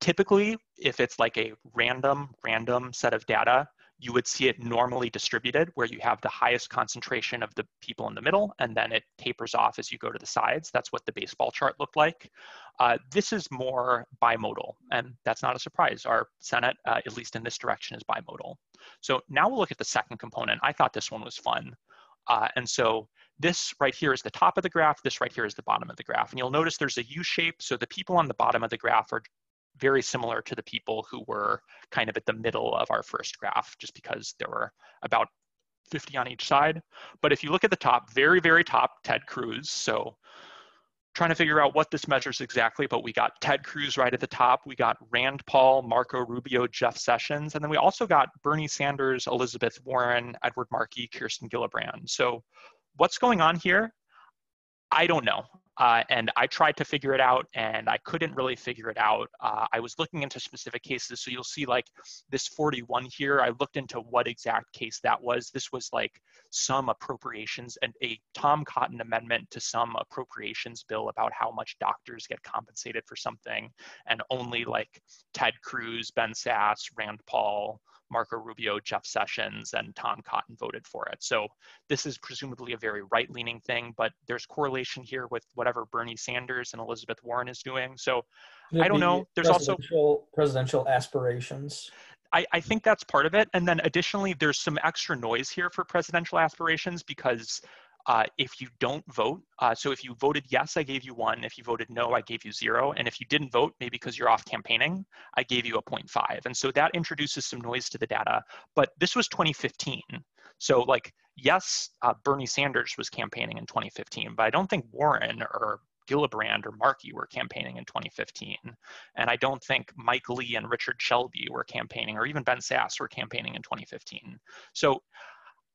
typically, if it's like a random, random set of data, you would see it normally distributed where you have the highest concentration of the people in the middle and then it tapers off as you go to the sides. That's what the baseball chart looked like. Uh, this is more bimodal and that's not a surprise. Our Senate, uh, at least in this direction, is bimodal. So now we'll look at the second component. I thought this one was fun. Uh, and so this right here is the top of the graph, this right here is the bottom of the graph. And you'll notice there's a U shape, so the people on the bottom of the graph are very similar to the people who were kind of at the middle of our first graph, just because there were about 50 on each side. But if you look at the top, very, very top, Ted Cruz. So trying to figure out what this measures exactly, but we got Ted Cruz right at the top. We got Rand Paul, Marco Rubio, Jeff Sessions, and then we also got Bernie Sanders, Elizabeth Warren, Edward Markey, Kirsten Gillibrand. So what's going on here? I don't know. Uh, and I tried to figure it out and I couldn't really figure it out. Uh, I was looking into specific cases. So you'll see like this 41 here, I looked into what exact case that was. This was like some appropriations and a Tom Cotton amendment to some appropriations bill about how much doctors get compensated for something. And only like Ted Cruz, Ben Sasse, Rand Paul, Marco Rubio, Jeff Sessions, and Tom Cotton voted for it. So this is presumably a very right leaning thing, but there's correlation here with whatever Bernie Sanders and Elizabeth Warren is doing. So I don't know. There's also presidential aspirations. I, I, think that's part of it. And then additionally, there's some extra noise here for presidential aspirations because uh, if you don't vote, uh, so if you voted yes, I gave you one. If you voted no, I gave you zero. And if you didn't vote, maybe because you're off campaigning, I gave you a 0.5. And so that introduces some noise to the data. But this was 2015. So like, yes, uh, Bernie Sanders was campaigning in 2015, but I don't think Warren or Gillibrand or Markey were campaigning in 2015. And I don't think Mike Lee and Richard Shelby were campaigning, or even Ben Sasse were campaigning in 2015. So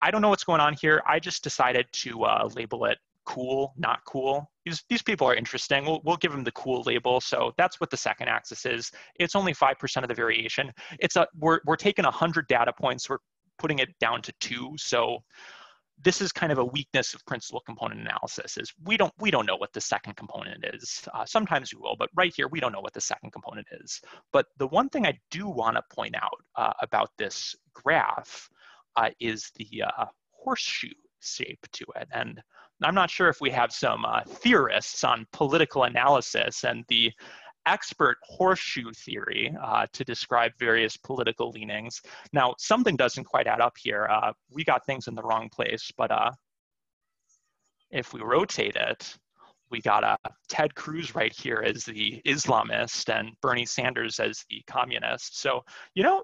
I don't know what's going on here. I just decided to uh, label it cool, not cool. These, these people are interesting. We'll, we'll give them the cool label. So that's what the second axis is. It's only 5% of the variation. It's a, we're, we're taking 100 data points. We're putting it down to two. So this is kind of a weakness of principal component analysis is we don't we don't know what the second component is uh, sometimes we will but right here we don't know what the second component is but the one thing i do want to point out uh, about this graph uh, is the uh, horseshoe shape to it. And I'm not sure if we have some uh, theorists on political analysis and the expert horseshoe theory uh, to describe various political leanings. Now, something doesn't quite add up here. Uh, we got things in the wrong place, but uh, if we rotate it, we got uh, Ted Cruz right here as the Islamist and Bernie Sanders as the communist. So, you know,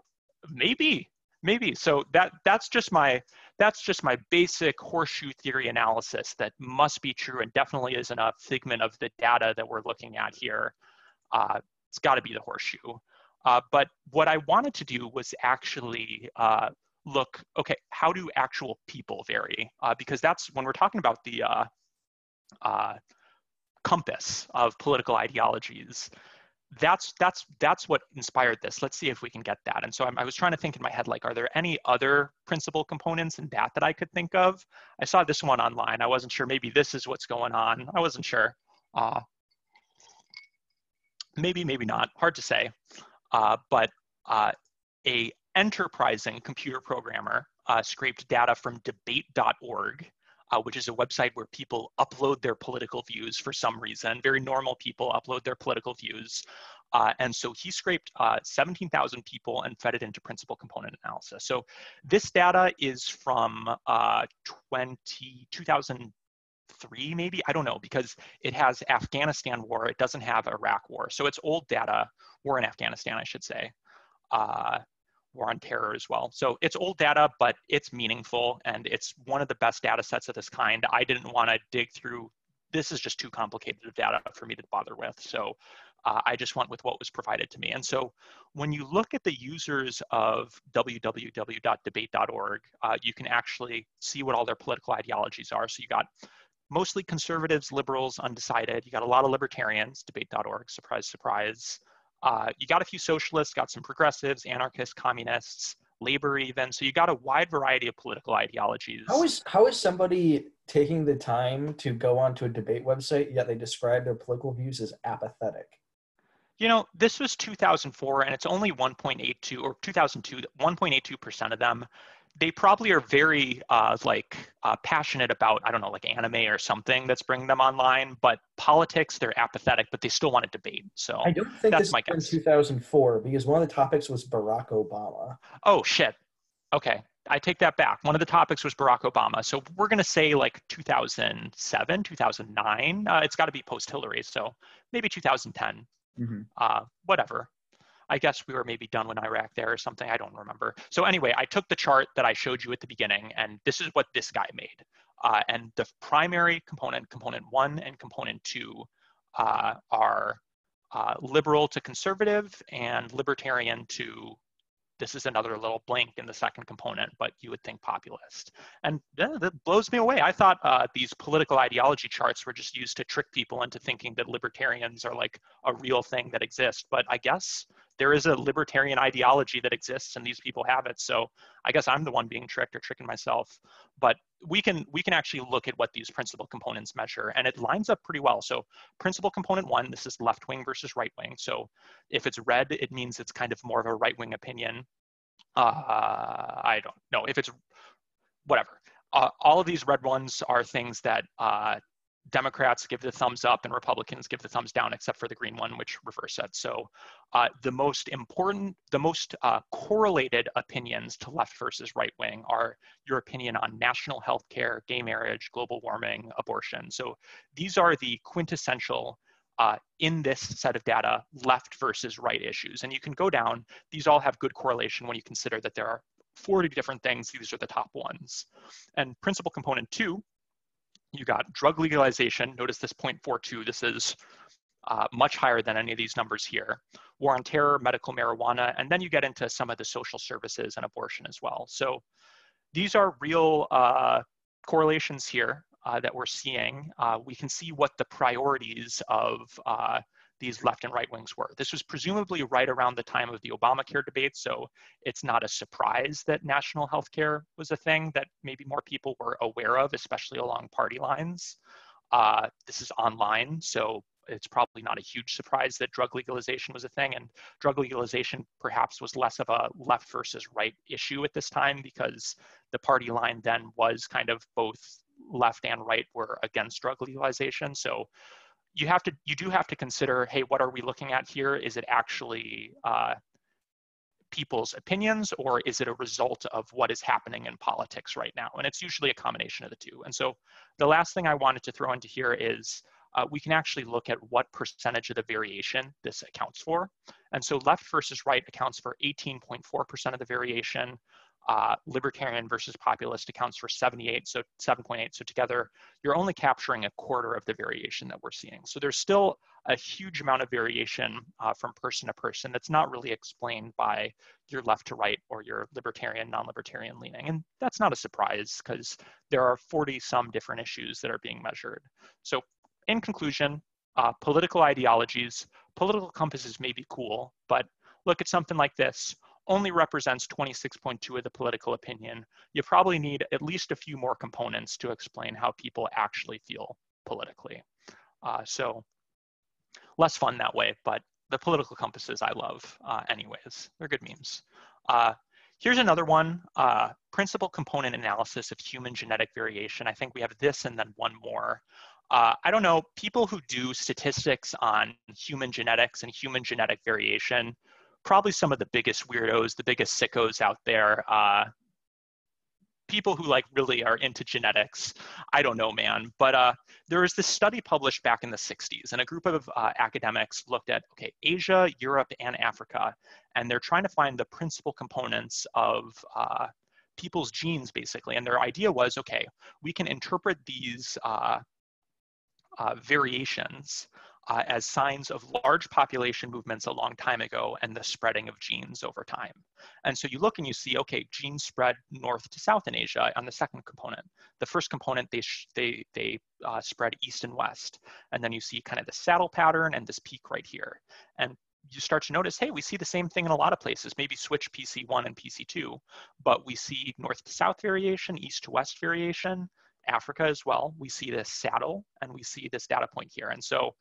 maybe maybe so that that's just my that's just my basic horseshoe theory analysis that must be true and definitely isn't a figment of the data that we're looking at here. Uh, it's got to be the horseshoe. Uh, but what i wanted to do was actually uh, look okay how do actual people vary? Uh, because that's when we're talking about the uh, uh, compass of political ideologies that's that's that's what inspired this. Let's see if we can get that. And so I'm, i was trying to think in my head like are there any other principal components in that that i could think of? I saw this one online. I wasn't sure. Maybe this is what's going on. I wasn't sure. Uh, maybe maybe not. Hard to say. Uh, but uh, a enterprising computer programmer uh, scraped data from debate.org uh, which is a website where people upload their political views for some reason. Very normal people upload their political views. Uh, and so he scraped uh, 17,000 people and fed it into principal component analysis. So this data is from uh, 20, 2003 maybe, I don't know, because it has Afghanistan war, it doesn't have Iraq war. So it's old data, war in Afghanistan, I should say. Uh, war on terror as well. So it's old data, but it's meaningful and it's one of the best data sets of this kind. I didn't want to dig through, this is just too complicated of data for me to bother with. So uh, I just went with what was provided to me. And so when you look at the users of www.debate.org, uh, you can actually see what all their political ideologies are. So you got mostly conservatives, liberals, undecided. You got a lot of libertarians, debate.org, surprise, surprise. Uh, you got a few socialists, got some progressives, anarchists, communists, labor even. So you got a wide variety of political ideologies. How is how is somebody taking the time to go onto a debate website yet they describe their political views as apathetic? You know, this was 2004 and it's only 1.82 or 2002, 1.82% of them. They probably are very uh, like uh, passionate about, I don't know, like anime or something that's bringing them online, but politics, they're apathetic, but they still want to debate. So I don't think that's my guess. in 2004 because one of the topics was Barack Obama. Oh, shit. Okay. I take that back. One of the topics was Barack Obama. So we're going to say like 2007, 2009. Uh, it's got to be post Hillary. So maybe 2010 mm-hmm. uh, whatever. I guess we were maybe done when Iraq there or something. I don't remember. So anyway, I took the chart that I showed you at the beginning, and this is what this guy made. Uh, and the primary component, component one and component two, uh, are uh, liberal to conservative and libertarian to this is another little blank in the second component, but you would think populist. And yeah, that blows me away. I thought uh, these political ideology charts were just used to trick people into thinking that libertarians are like a real thing that exists. But I guess there is a libertarian ideology that exists and these people have it. So I guess I'm the one being tricked or tricking myself. But we can we can actually look at what these principal components measure and it lines up pretty well. So principal component one, this is left wing versus right wing. So if it's red, it means it's kind of more of a right wing opinion. Uh, I don't know if it's whatever. Uh, all of these red ones are things that uh, Democrats give the thumbs up and Republicans give the thumbs down, except for the green one, which reverse it. So uh, the most important, the most uh, correlated opinions to left versus right wing are your opinion on national health care, gay marriage, global warming, abortion. So these are the quintessential uh, in this set of data, left versus right issues. And you can go down, these all have good correlation when you consider that there are 40 different things, these are the top ones. And principal component two you got drug legalization. Notice this 0.42. This is uh, much higher than any of these numbers here. War on terror, medical marijuana, and then you get into some of the social services and abortion as well. So these are real uh, correlations here uh, that we're seeing. Uh, we can see what the priorities of uh, these left and right wings were. This was presumably right around the time of the Obamacare debate, so it's not a surprise that national health care was a thing that maybe more people were aware of, especially along party lines. Uh, this is online, so it's probably not a huge surprise that drug legalization was a thing, and drug legalization perhaps was less of a left versus right issue at this time because the party line then was kind of both left and right were against drug legalization. So you have to you do have to consider hey what are we looking at here? Is it actually uh, people's opinions or is it a result of what is happening in politics right now? And it's usually a combination of the two. And so the last thing i wanted to throw into here is uh, we can actually look at what percentage of the variation this accounts for. And so left versus right accounts for 18.4% of the variation uh, libertarian versus populist accounts for 78, so 7.8. So together, you're only capturing a quarter of the variation that we're seeing. So there's still a huge amount of variation uh, from person to person that's not really explained by your left to right or your libertarian, non-libertarian leaning. And that's not a surprise because there are 40 some different issues that are being measured. So in conclusion, uh, political ideologies, political compasses may be cool, but look at something like this only represents 26.2 of the political opinion, you probably need at least a few more components to explain how people actually feel politically. Uh, so less fun that way, but the political compasses I love uh, anyways. They're good memes. Uh, here's another one, uh, principal component analysis of human genetic variation. I think we have this and then one more. Uh, I don't know, people who do statistics on human genetics and human genetic variation probably some of the biggest weirdos, the biggest sickos out there. Uh, people who like really are into genetics. I don't know, man. But uh, there was this study published back in the 60s, and a group of uh, academics looked at okay, Asia, Europe, and Africa, and they're trying to find the principal components of uh, people's genes, basically. And their idea was okay, we can interpret these uh, uh, variations uh, as signs of large population movements a long time ago and the spreading of genes over time. And so you look and you see, okay, genes spread north to south in Asia on the second component. The first component, they, they, they uh, spread east and west. And then you see kind of the saddle pattern and this peak right here. And you start to notice, hey, we see the same thing in a lot of places, maybe switch PC1 and PC2, but we see north to south variation, east to west variation, Africa as well. We see this saddle and we see this data point here. And so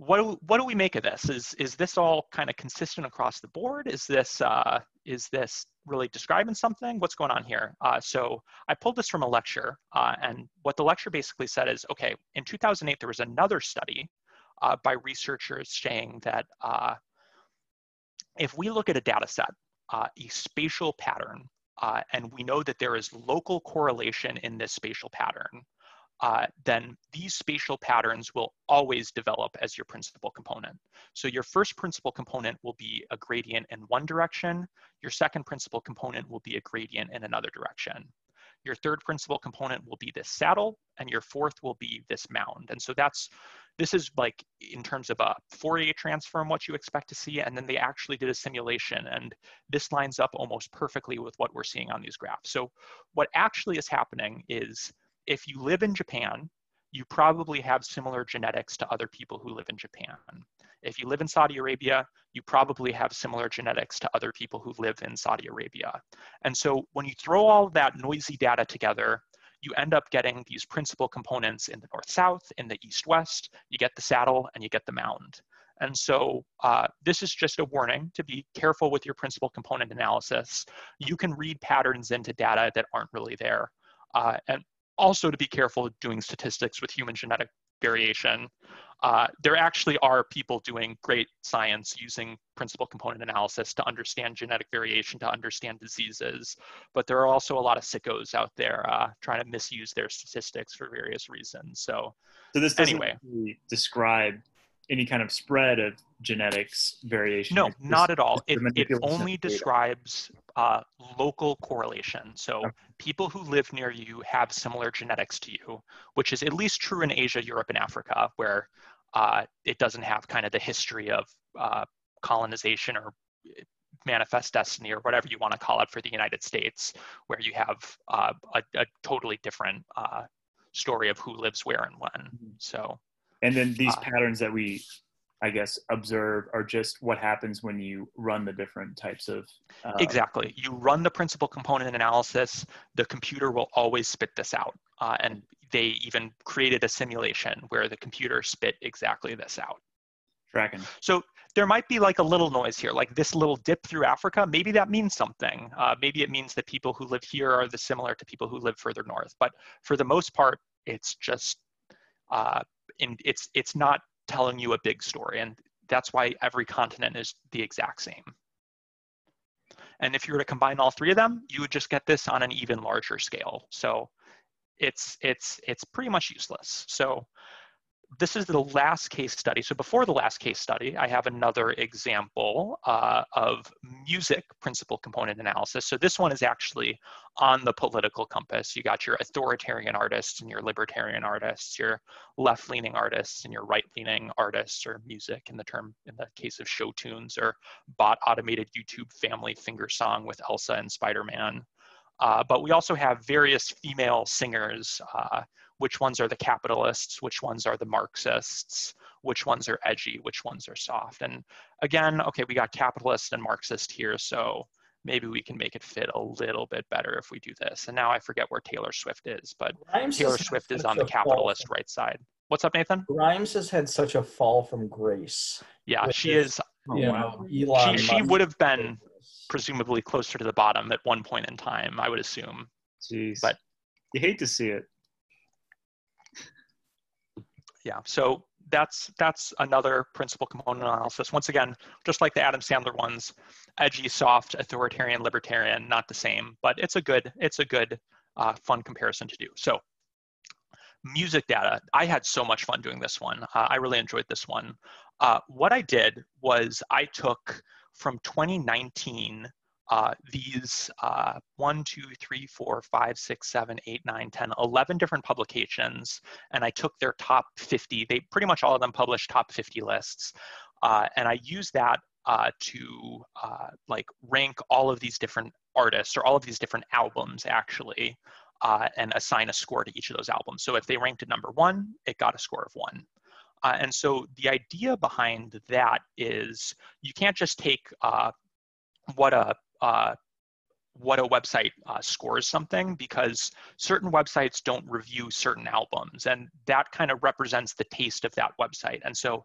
what do, what do we make of this? Is is this all kind of consistent across the board? Is this uh, is this really describing something? What's going on here? Uh, so I pulled this from a lecture, uh, and what the lecture basically said is, okay, in 2008 there was another study uh, by researchers saying that uh, if we look at a data set, uh, a spatial pattern, and we know that there is local correlation in this spatial pattern, uh, then these spatial patterns will always develop as your principal component. So your first principal component will be a gradient in one direction, your second principal component will be a gradient in another direction. Your third principal component will be this saddle, and your fourth will be this mound. And so that's, this is like in terms of a Fourier transform, what you expect to see, and then they actually did a simulation, and this lines up almost perfectly with what we're seeing on these graphs. So what actually is happening is if you live in Japan, you probably have similar genetics to other people who live in Japan. If you live in Saudi Arabia, you probably have similar genetics to other people who live in Saudi Arabia. And so when you throw all that noisy data together, you end up getting these principal components in the north-south, in the east-west, you get the saddle and you get the mound. And so uh, this is just a warning to be careful with your principal component analysis. You can read patterns into data that aren't really there. Uh, and also to be careful doing statistics with human genetic variation. Uh, there actually are people doing great science using principal component analysis to understand genetic variation, to understand diseases, but there are also a lot of sickos out there uh, trying to misuse their statistics for various reasons. So, so this doesn't anyway, describe any kind of spread of genetics variation? No, not at all. It, it only describes uh, local correlation. So people who live near you have similar genetics to you, which is at least true in Asia, Europe, and Africa, where uh, it doesn't have kind of the history of uh, colonization or manifest destiny or whatever you want to call it for the United States, where you have uh, a, a, totally different uh, story of who lives where and when. Mm-hmm. So and then these uh, patterns that we i guess observe are just what happens when you run the different types of uh, exactly. You run the principal component analysis the computer will always spit this out uh, and they even created a simulation where the computer spit exactly this out. Tracking. So there might be like a little noise here like this little dip through africa. Maybe that means something. Uh, maybe it means that people who live here are the similar to people who live further north. But for the most part it's just uh, in, it's it's not telling you a big story, and that's why every continent is the exact same. And if you were to combine all three of them, you would just get this on an even larger scale. So it's it's it's pretty much useless. So this is the last case study. So before the last case study, I have another example uh, of music principal component analysis. So this one is actually on the political compass. You got your authoritarian artists and your libertarian artists, your left-leaning artists and your right-leaning artists or music in the term, in the case of show tunes or bot automated YouTube family finger song with Elsa and Spider-Man. Uh, but we also have various female singers uh, which ones are the capitalists, which ones are the Marxists, which ones are edgy, which ones are soft. And again, okay, we got capitalist and Marxist here, so maybe we can make it fit a little bit better if we do this. And now I forget where Taylor Swift is, but Grimes Taylor Swift is on the capitalist right side. What's up, Nathan? Grimes has had such a fall from grace. Yeah, she is. Oh, you know, Elon she, she would have been presumably closer to the bottom at one point in time, I would assume. Jeez. But you hate to see it yeah, so that's that's another principal component analysis. Once again, just like the Adam Sandler ones, edgy, soft, authoritarian, libertarian, not the same, but it's a good it's a good uh, fun comparison to do. So music data, I had so much fun doing this one. Uh, I really enjoyed this one. Uh, what I did was I took from 2019 uh, these uh, 1, 2, 3, 4, 5, 6, 7, 8, 9, 10, 11 different publications, and I took their top 50. They pretty much all of them published top 50 lists, uh, and I used that uh, to uh, like rank all of these different artists or all of these different albums actually, uh, and assign a score to each of those albums. So if they ranked at number one, it got a score of one. Uh, and so the idea behind that is you can't just take uh, what a uh, what a website uh, scores something because certain websites don't review certain albums and that kind of represents the taste of that website and so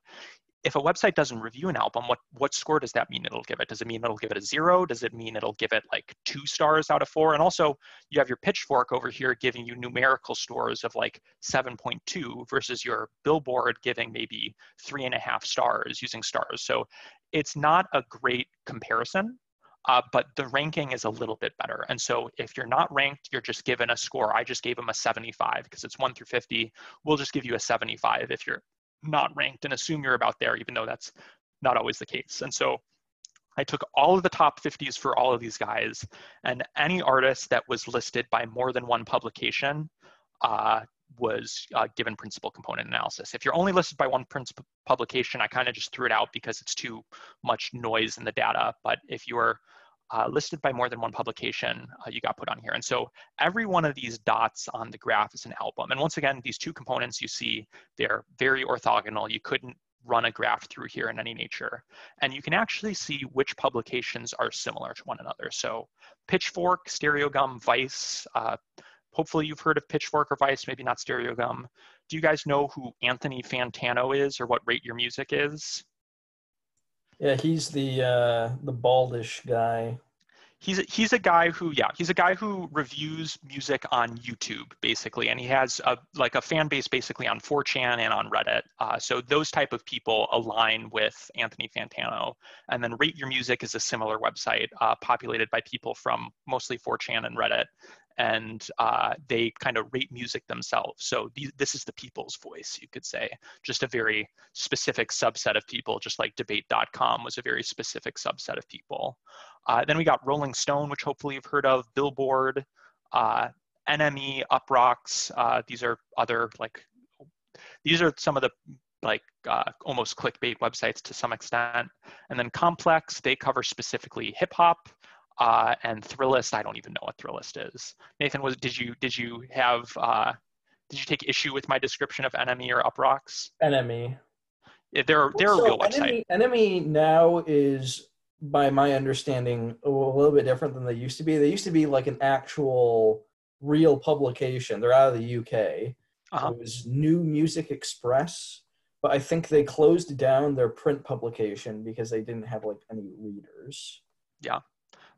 if a website doesn't review an album, what, what score does that mean it'll give it? Does it mean it'll give it a zero? Does it mean it'll give it like two stars out of four? And also you have your pitchfork over here giving you numerical scores of like 7.2 versus your billboard giving maybe three and a half stars using stars. So it's not a great comparison, uh, but the ranking is a little bit better. And so if you're not ranked, you're just given a score. I just gave them a 75 because it's one through 50. We'll just give you a 75 if you're not ranked and assume you're about there, even though that's not always the case. And so I took all of the top 50s for all of these guys, and any artist that was listed by more than one publication uh, was uh, given principal component analysis. If you're only listed by one principal publication, I kind of just threw it out because it's too much noise in the data. But if you're uh, listed by more than one publication, uh, you got put on here. And so every one of these dots on the graph is an album. And once again, these two components you see, they're very orthogonal. You couldn't run a graph through here in any nature. And you can actually see which publications are similar to one another. So Pitchfork, Stereogum, Vice, uh, hopefully you've heard of Pitchfork or Vice, maybe not Stereogum. Do you guys know who Anthony Fantano is or what Rate Your Music is? Yeah, he's the uh, the baldish guy. He's a, he's a guy who yeah he's a guy who reviews music on YouTube basically, and he has a like a fan base basically on 4chan and on Reddit. Uh, so those type of people align with Anthony Fantano, and then Rate Your Music is a similar website uh, populated by people from mostly 4chan and Reddit, and uh, they kind of rate music themselves. So th this is the people's voice, you could say, just a very specific subset of people, just like debate.com was a very specific subset of people. Uh, then we got Rolling Stone, which hopefully you've heard of, Billboard, uh, NME, Uproxx. Uh, these are other like, these are some of the like uh, almost clickbait websites to some extent. And then Complex, they cover specifically hip hop, uh, and Thrillist, I don't even know what Thrillist is. Nathan, was did you did you have uh, did you take issue with my description of NME or? NME. Yeah, they're they're so a real website. NME now is, by my understanding, a little bit different than they used to be. They used to be like an actual real publication. They're out of the UK. Uh-huh. It was New Music Express, but I think they closed down their print publication because they didn't have like any readers. Yeah,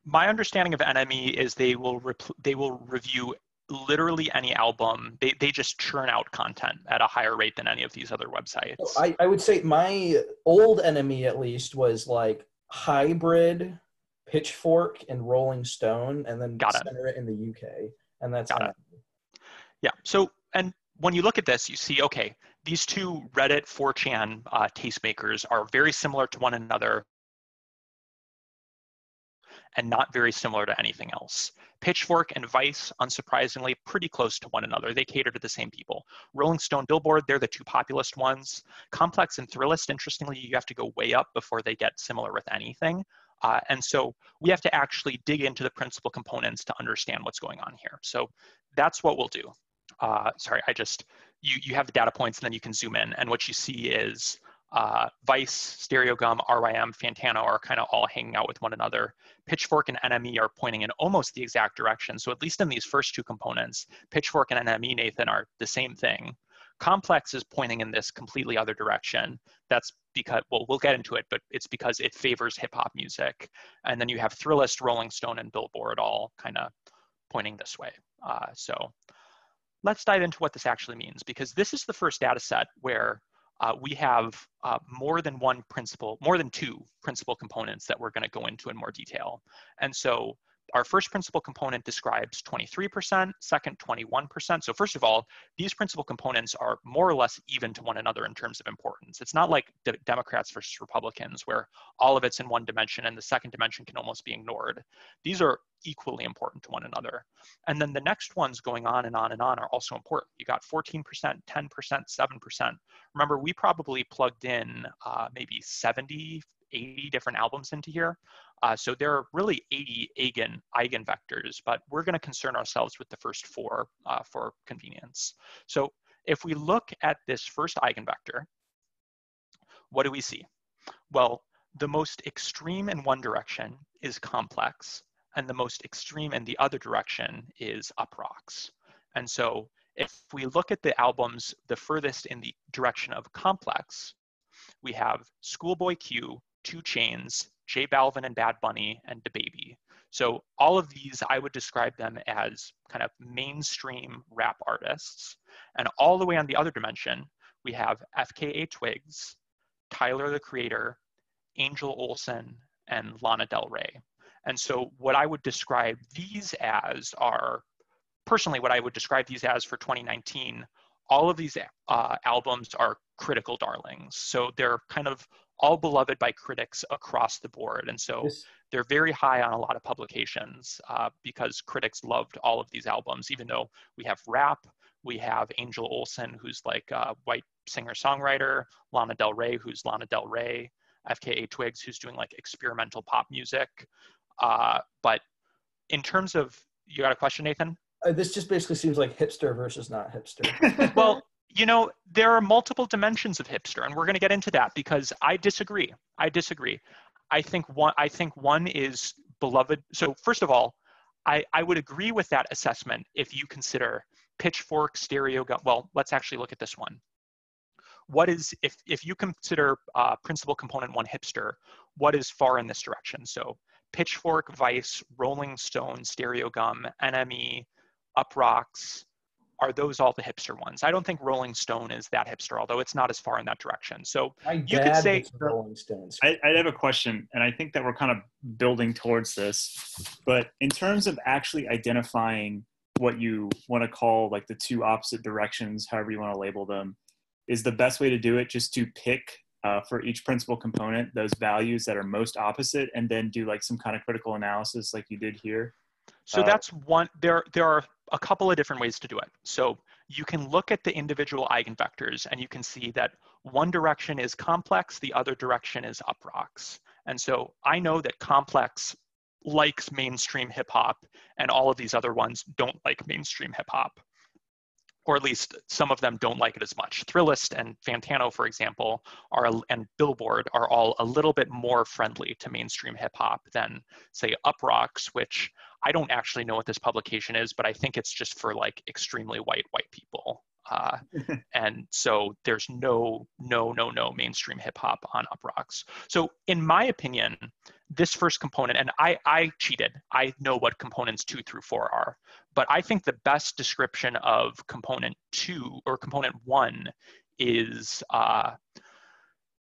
my understanding of NME is they will they will review literally any album. They they just churn out content at a higher rate than any of these other websites. I, I would say my old NME at least was like hybrid, Pitchfork, and Rolling Stone, and then Got center it. it in the UK, and that's Got it. Yeah. So and when you look at this, you see okay, these two Reddit 4chan uh, tastemakers are very similar to one another and not very similar to anything else. Pitchfork and Vice, unsurprisingly, pretty close to one another. They cater to the same people. Rolling Stone, Billboard, they're the two populist ones. Complex and Thrillist, interestingly, you have to go way up before they get similar with anything. Uh, and so we have to actually dig into the principal components to understand what's going on here. So that's what we'll do. Uh, sorry, I just, you, you have the data points and then you can zoom in. And what you see is uh, Vice, Stereogum, RYM, Fantano are kind of all hanging out with one another. Pitchfork and NME are pointing in almost the exact direction. So at least in these first two components, Pitchfork and NME, Nathan, are the same thing. Complex is pointing in this completely other direction. That's because, well, we'll get into it, but it's because it favors hip hop music. And then you have Thrillist, Rolling Stone, and Billboard all kind of pointing this way. Uh, so let's dive into what this actually means because this is the first data set where uh, we have uh, more than one principal, more than two principal components that we're gonna go into in more detail. And so our first principal component describes 23%, second 21%. So first of all, these principal components are more or less even to one another in terms of importance. It's not like de Democrats versus Republicans where all of it's in one dimension and the second dimension can almost be ignored. These are equally important to one another. And then the next ones going on and on and on are also important. You got 14%, 10%, 7%. Remember, we probably plugged in uh, maybe 70, 80 different albums into here. Uh, so there are really 80 eigen, eigenvectors, but we're going to concern ourselves with the first four uh, for convenience. So if we look at this first eigenvector, what do we see? Well, the most extreme in one direction is complex, and the most extreme in the other direction is Uproxx. And so if we look at the albums the furthest in the direction of complex, we have Schoolboy Q, 2 Chainz, J Balvin and Bad Bunny, and DaBaby. So all of these, I would describe them as kind of mainstream rap artists. And all the way on the other dimension, we have FKA Twigs, Tyler the Creator, Angel Olsen, and Lana Del Rey. And so what I would describe these as are, personally, what I would describe these as for 2019, all of these uh, albums are critical darlings. So they're kind of all beloved by critics across the board. And so yes. they're very high on a lot of publications uh, because critics loved all of these albums, even though we have rap, we have Angel Olsen, who's like a white singer songwriter, Lana Del Rey, who's Lana Del Rey, FKA Twigs, who's doing like experimental pop music. Uh, but in terms of, you got a question, Nathan? Uh, this just basically seems like hipster versus not hipster. well, you know, there are multiple dimensions of hipster, and we're going to get into that because I disagree. I disagree. I think one. I think one is beloved. So first of all, I, I would agree with that assessment if you consider Pitchfork, Stereogum. Well, let's actually look at this one. What is if if you consider uh, principal component one hipster? What is far in this direction? So Pitchfork, Vice, Rolling Stone, Stereogum, NME, Uproxx, are those all the hipster ones? I don't think Rolling Stone is that hipster, although it's not as far in that direction. So My you could say Rolling Stones. I, I have a question, and I think that we're kind of building towards this. But in terms of actually identifying what you want to call like the two opposite directions, however you want to label them, is the best way to do it just to pick uh, for each principal component those values that are most opposite, and then do like some kind of critical analysis like you did here. So uh, that's one. There, there are a couple of different ways to do it. So you can look at the individual eigenvectors and you can see that one direction is complex, the other direction is Uproxx. And so I know that complex likes mainstream hip hop and all of these other ones don't like mainstream hip hop or at least some of them don't like it as much. Thrillist and Fantano, for example, are and Billboard are all a little bit more friendly to mainstream hip hop than, say, Uproxx, which I don't actually know what this publication is, but I think it's just for like extremely white white people. Uh, and so there's no, no, no, no mainstream hip hop on Uproxx. So in my opinion, this first component, and I, I cheated. I know what components two through four are, but I think the best description of component two or component one is uh,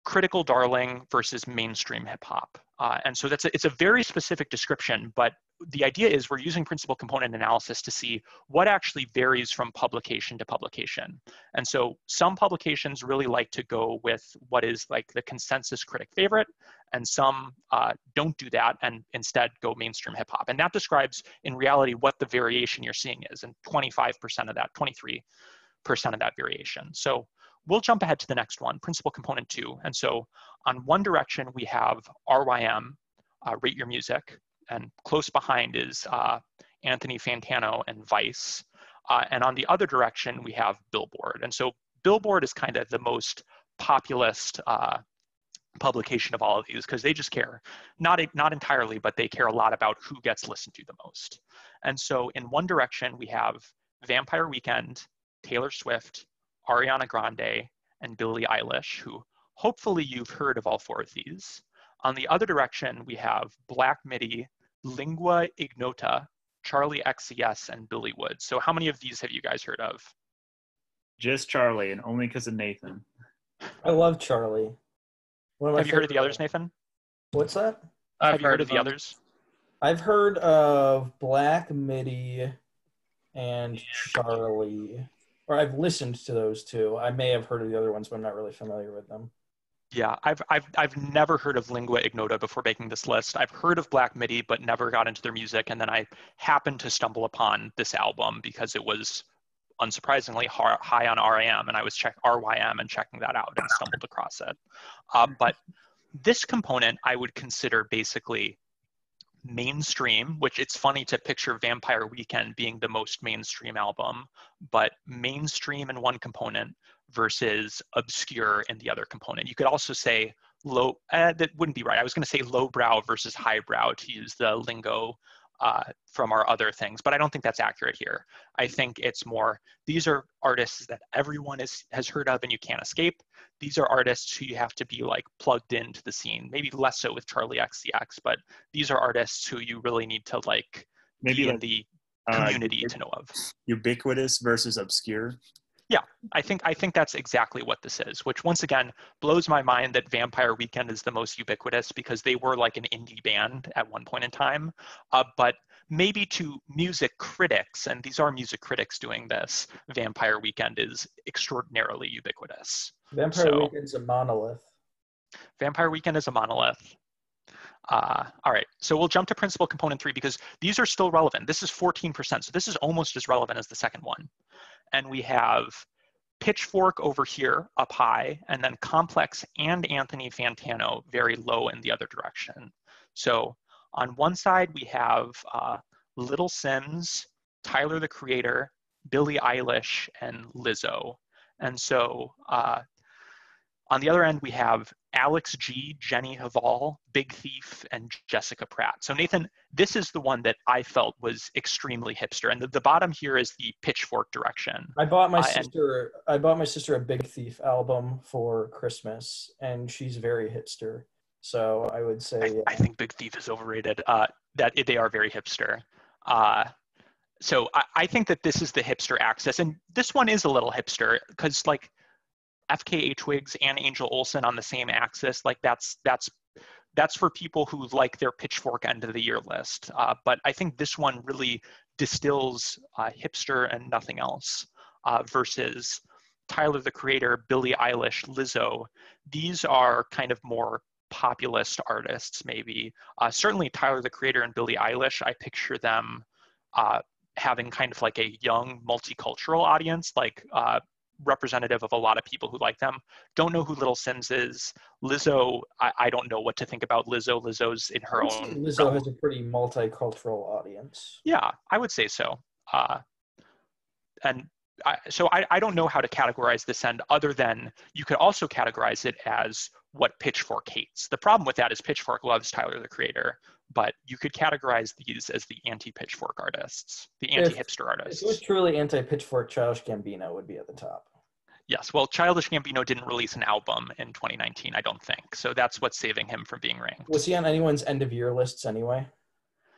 critical darling versus mainstream hip hop. Uh, and so that's a, it's a very specific description, but the idea is we're using principal component analysis to see what actually varies from publication to publication. And so some publications really like to go with what is like the consensus critic favorite, and some uh, don't do that and instead go mainstream hip hop. And that describes in reality what the variation you're seeing is, and 25% of that, 23% of that variation. So we'll jump ahead to the next one, principal component two. And so on one direction, we have RYM, uh, Rate Your Music, and close behind is uh, Anthony Fantano and Vice. Uh, and on the other direction, we have Billboard. And so Billboard is kind of the most populist uh, publication of all of these because they just care. Not, not entirely, but they care a lot about who gets listened to the most. And so in one direction, we have Vampire Weekend, Taylor Swift, Ariana Grande, and Billie Eilish, who hopefully you've heard of all four of these. On the other direction, we have Black MIDI, Lingua Ignota, Charli XCX, and Billy Woods. So how many of these have you guys heard of? Just Charli, and only because of Nathan. I love Charli. Have you heard of the others, Nathan? What's that? I've have you heard, heard of the others? I've heard of Black MIDI and Charli, or I've listened to those two. I may have heard of the other ones, but I'm not really familiar with them. Yeah, I've, I've, I've never heard of Lingua Ignota before making this list. I've heard of Black MIDI, but never got into their music. And then I happened to stumble upon this album because it was unsurprisingly high on RYM, and I was check RYM and checking that out and stumbled across it. Uh, but this component I would consider basically mainstream, which it's funny to picture Vampire Weekend being the most mainstream album, but mainstream in one component versus obscure in the other component. You could also say low, uh, that wouldn't be right. I was going to say lowbrow versus highbrow to use the lingo uh, from our other things, but I don't think that's accurate here. I think it's more, these are artists that everyone is, has heard of and you can't escape. These are artists who you have to be like plugged into the scene, maybe less so with Charli XCX, but these are artists who you really need to like maybe in the uh, community uh, to know of. Ubiquitous versus obscure. Yeah, I think I think that's exactly what this is, which once again blows my mind that Vampire Weekend is the most ubiquitous because they were like an indie band at one point in time. Uh, but maybe to music critics, and these are music critics doing this, Vampire Weekend is extraordinarily ubiquitous. Vampire so, Weekend's a monolith. Vampire Weekend is a monolith. Uh, all right, so we'll jump to principal component three because these are still relevant. This is 14%, so this is almost as relevant as the second one and we have Pitchfork over here up high, and then Complex and Anthony Fantano very low in the other direction. So on one side, we have uh, Little Simz, Tyler the Creator, Billie Eilish, and Lizzo. And so uh, on the other end, we have Alex G, Jenny Hval, Big Thief, and Jessica Pratt. So Nathan, this is the one that I felt was extremely hipster. And the, the bottom here is the pitchfork direction. I bought my uh, sister and, I bought my sister a Big Thief album for Christmas, and she's very hipster. So I would say I, yeah. I think Big Thief is overrated. Uh, that they are very hipster. Uh, so I, I think that this is the hipster axis, and this one is a little hipster because like FKA Twigs and Angel Olsen on the same axis, like that's that's that's for people who like their pitchfork end of the year list. Uh, but I think this one really distills uh, hipster and nothing else uh, versus Tyler the Creator, Billie Eilish, Lizzo. These are kind of more populist artists, maybe. Uh, certainly Tyler the Creator and Billie Eilish, I picture them uh, having kind of like a young multicultural audience, like uh, representative of a lot of people who like them. Don't know who Little Simz is. Lizzo, I, I don't know what to think about Lizzo. Lizzo's in her own. Lizzo realm. has a pretty multicultural audience. Yeah, I would say so. Uh, and I, so I, I don't know how to categorize this end other than you could also categorize it as what Pitchfork hates. The problem with that is Pitchfork loves Tyler the Creator, but you could categorize these as the anti-Pitchfork artists, the anti-hipster artists. If it was truly anti-Pitchfork, Childish Gambino would be at the top. Yes, well, Childish Gambino didn't release an album in 2019, I don't think. So that's what's saving him from being ranked. Was he on anyone's end of year lists anyway?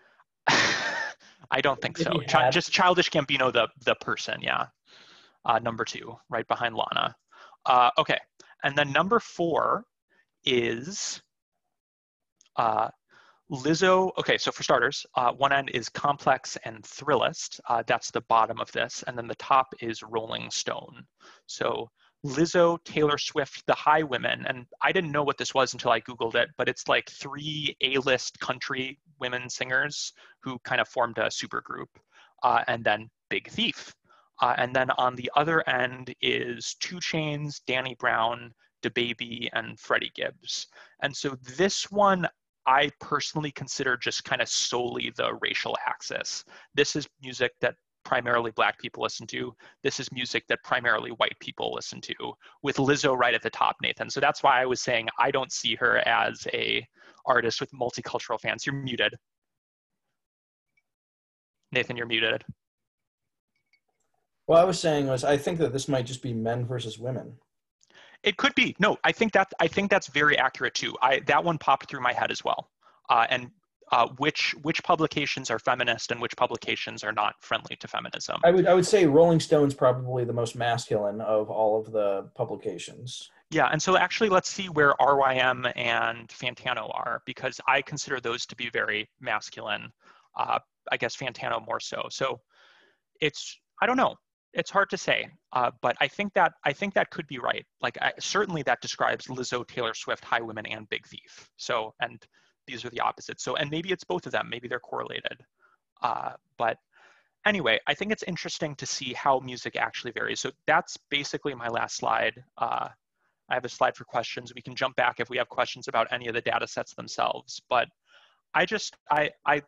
I don't think if so. Ch- just Childish Gambino, the the person, yeah. Uh, number two, right behind Lana. Uh, okay, and then number four is uh, Lizzo, okay, so for starters, uh, one end is Complex and Thrillist. Uh, that's the bottom of this. And then the top is Rolling Stone. So Lizzo, Taylor Swift, the Highwomen, and I didn't know what this was until I Googled it, but it's like three A-list country women singers who kind of formed a supergroup. Uh, and then Big Thief. Uh, and then on the other end is 2 Chainz, Danny Brown, DaBaby, and Freddie Gibbs. And so this one I personally consider just kind of solely the racial axis. This is music that primarily black people listen to. This is music that primarily white people listen to, with Lizzo right at the top, Nathan. So that's why I was saying I don't see her as a artist with multicultural fans. You're muted. Nathan, you're muted. What I was saying was I think that this might just be men versus women. It could be. No, I think that I think that's very accurate too. I that one popped through my head as well. Uh, and uh, which which publications are feminist and which publications are not friendly to feminism? I would I would say Rolling Stone's probably the most masculine of all of the publications. Yeah, and so actually, let's see where RYM and Fantano are because I consider those to be very masculine. Uh, I guess Fantano more so. So it's I don't know it's hard to say, uh, but I think that I think that could be right. Like I, certainly that describes Lizzo, Taylor Swift, Highwomen, and Big Thief. So and these are the opposites. So and maybe it's both of them. Maybe they're correlated. Uh, but anyway, I think it's interesting to see how music actually varies. So that's basically my last slide. Uh, I have a slide for questions. We can jump back if we have questions about any of the data sets themselves. But I just I I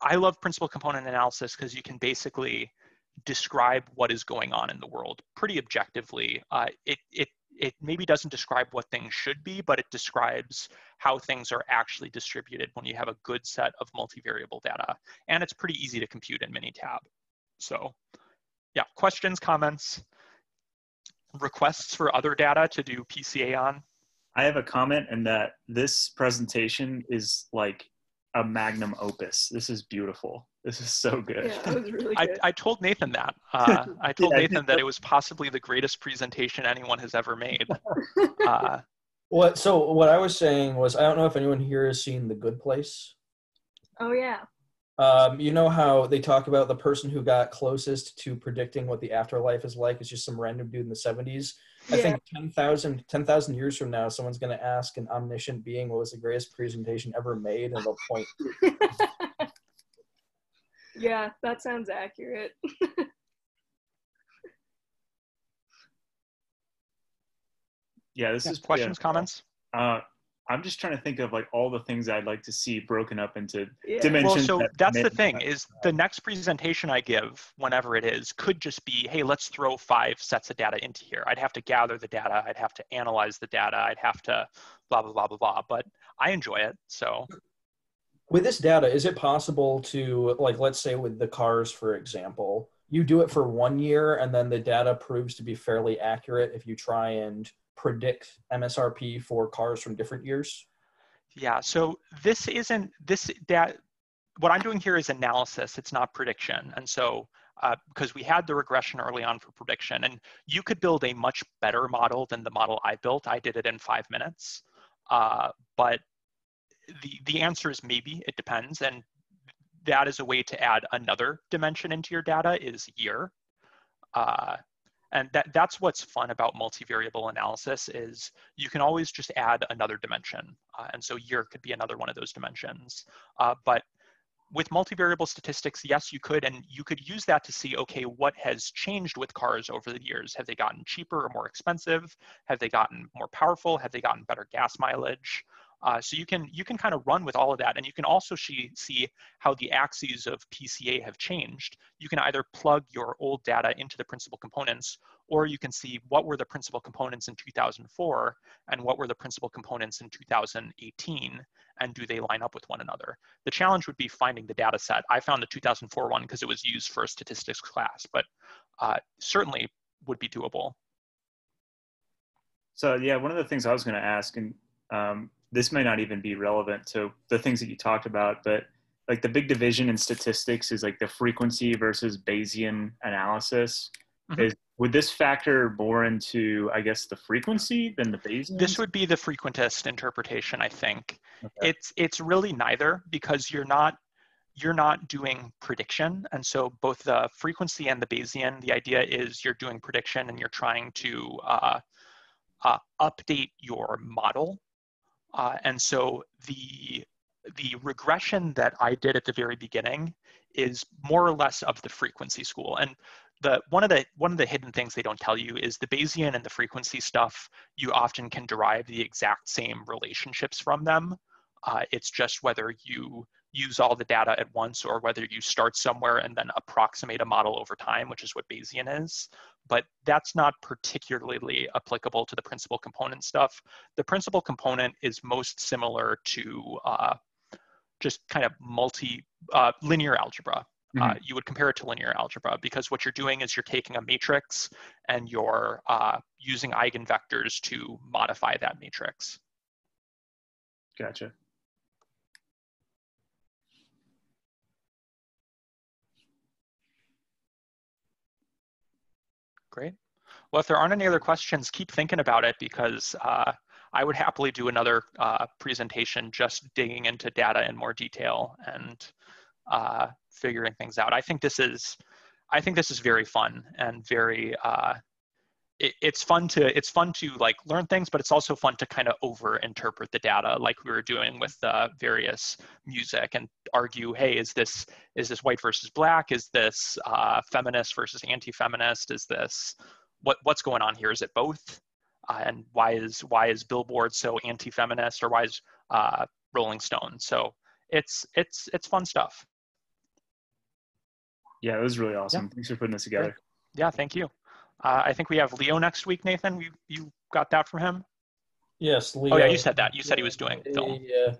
I love principal component analysis because you can basically describe what is going on in the world pretty objectively. Uh, it, it, it maybe doesn't describe what things should be, but it describes how things are actually distributed when you have a good set of multivariable data. And it's pretty easy to compute in Minitab. So yeah, questions, comments, requests for other data to do PCA on? I have a comment in that this presentation is like a magnum opus. This is beautiful. This is so good. Yeah, it was really good. I, I told Nathan that. Uh, I told yeah, Nathan that it was possibly the greatest presentation anyone has ever made. Uh, what? So what I was saying was, I don't know if anyone here has seen The Good Place. Oh yeah. Um, you know how they talk about the person who got closest to predicting what the afterlife is like is just some random dude in the 70s. Yeah. I think 10,000 10, years from now, someone's going to ask an omniscient being what was the greatest presentation ever made, and they'll point. yeah, that sounds accurate. yeah, this yeah, is questions, yeah. comments. Uh, I'm just trying to think of like all the things I'd like to see broken up into yeah. dimensions. Well, so that that's the thing is the next presentation I give, whenever it is, could just be, hey, let's throw five sets of data into here. I'd have to gather the data. I'd have to analyze the data. I'd have to blah, blah, blah, blah, blah. But I enjoy it. So with this data, is it possible to like, let's say with the cars, for example, you do it for one year and then the data proves to be fairly accurate if you try and predict MSRP for cars from different years? Yeah, so this isn't this that what I'm doing here is analysis. It's not prediction, and so uh, because we had the regression early on for prediction, and you could build a much better model than the model I built. I did it in five minutes, uh, but the the answer is maybe. It depends, and that is a way to add another dimension into your data is year. Uh, and that, that's what's fun about multivariable analysis is you can always just add another dimension. Uh, and so year could be another one of those dimensions. Uh, but with multivariable statistics, yes, you could, and you could use that to see, okay, what has changed with cars over the years? Have they gotten cheaper or more expensive? Have they gotten more powerful? Have they gotten better gas mileage? Uh, so you can you can kind of run with all of that, and you can also see see how the axes of PCA have changed. You can either plug your old data into the principal components, or you can see what were the principal components in 2004 and what were the principal components in 2018, and do they line up with one another? The challenge would be finding the data set. I found the 2004 one because it was used for a statistics class, but uh, certainly would be doable. So yeah, one of the things I was going to ask, and um, this may not even be relevant to the things that you talked about, but like the big division in statistics is like the frequency versus Bayesian analysis. Mm-hmm. Is would this factor more into, I guess, the frequency than the Bayesian? This would be the frequentist interpretation, I think. Okay. It's it's really neither because you're not you're not doing prediction, and so both the frequency and the Bayesian, the idea is you're doing prediction and you're trying to uh, uh, update your model uh, and so the, the regression that I did at the very beginning is more or less of the frequency school. And the one of the one of the hidden things they don't tell you is the Bayesian and the frequency stuff. You often can derive the exact same relationships from them. Uh, it's just whether you use all the data at once or whether you start somewhere and then approximate a model over time, which is what Bayesian is. But that's not particularly applicable to the principal component stuff. The principal component is most similar to uh, just kind of multi uh, linear algebra. Uh, mm-hmm. Uh, you would compare it to linear algebra because what you're doing is you're taking a matrix and you're uh, using eigenvectors to modify that matrix. Gotcha. Great. Well, if there aren't any other questions, keep thinking about it because uh, I would happily do another uh, presentation just digging into data in more detail and uh, figuring things out. I think this is, I think this is very fun and very, uh, it, it's fun to, it's fun to like learn things, but it's also fun to kind of over interpret the data like we were doing with the various music and argue, hey, is this, is this white versus black? Is this uh, feminist versus anti-feminist? Is this, what, what's going on here? Is it both? Uh, and why is why is Billboard so anti-feminist, or why is uh, Rolling Stone? So it's it's it's fun stuff. Yeah, it was really awesome. Yeah. Thanks for putting this together. Yeah, thank you. Uh, I think we have Leo next week, Nathan. You, you got that from him? Yes, Leo. Oh yeah, you said that. You said he was doing film. Yeah.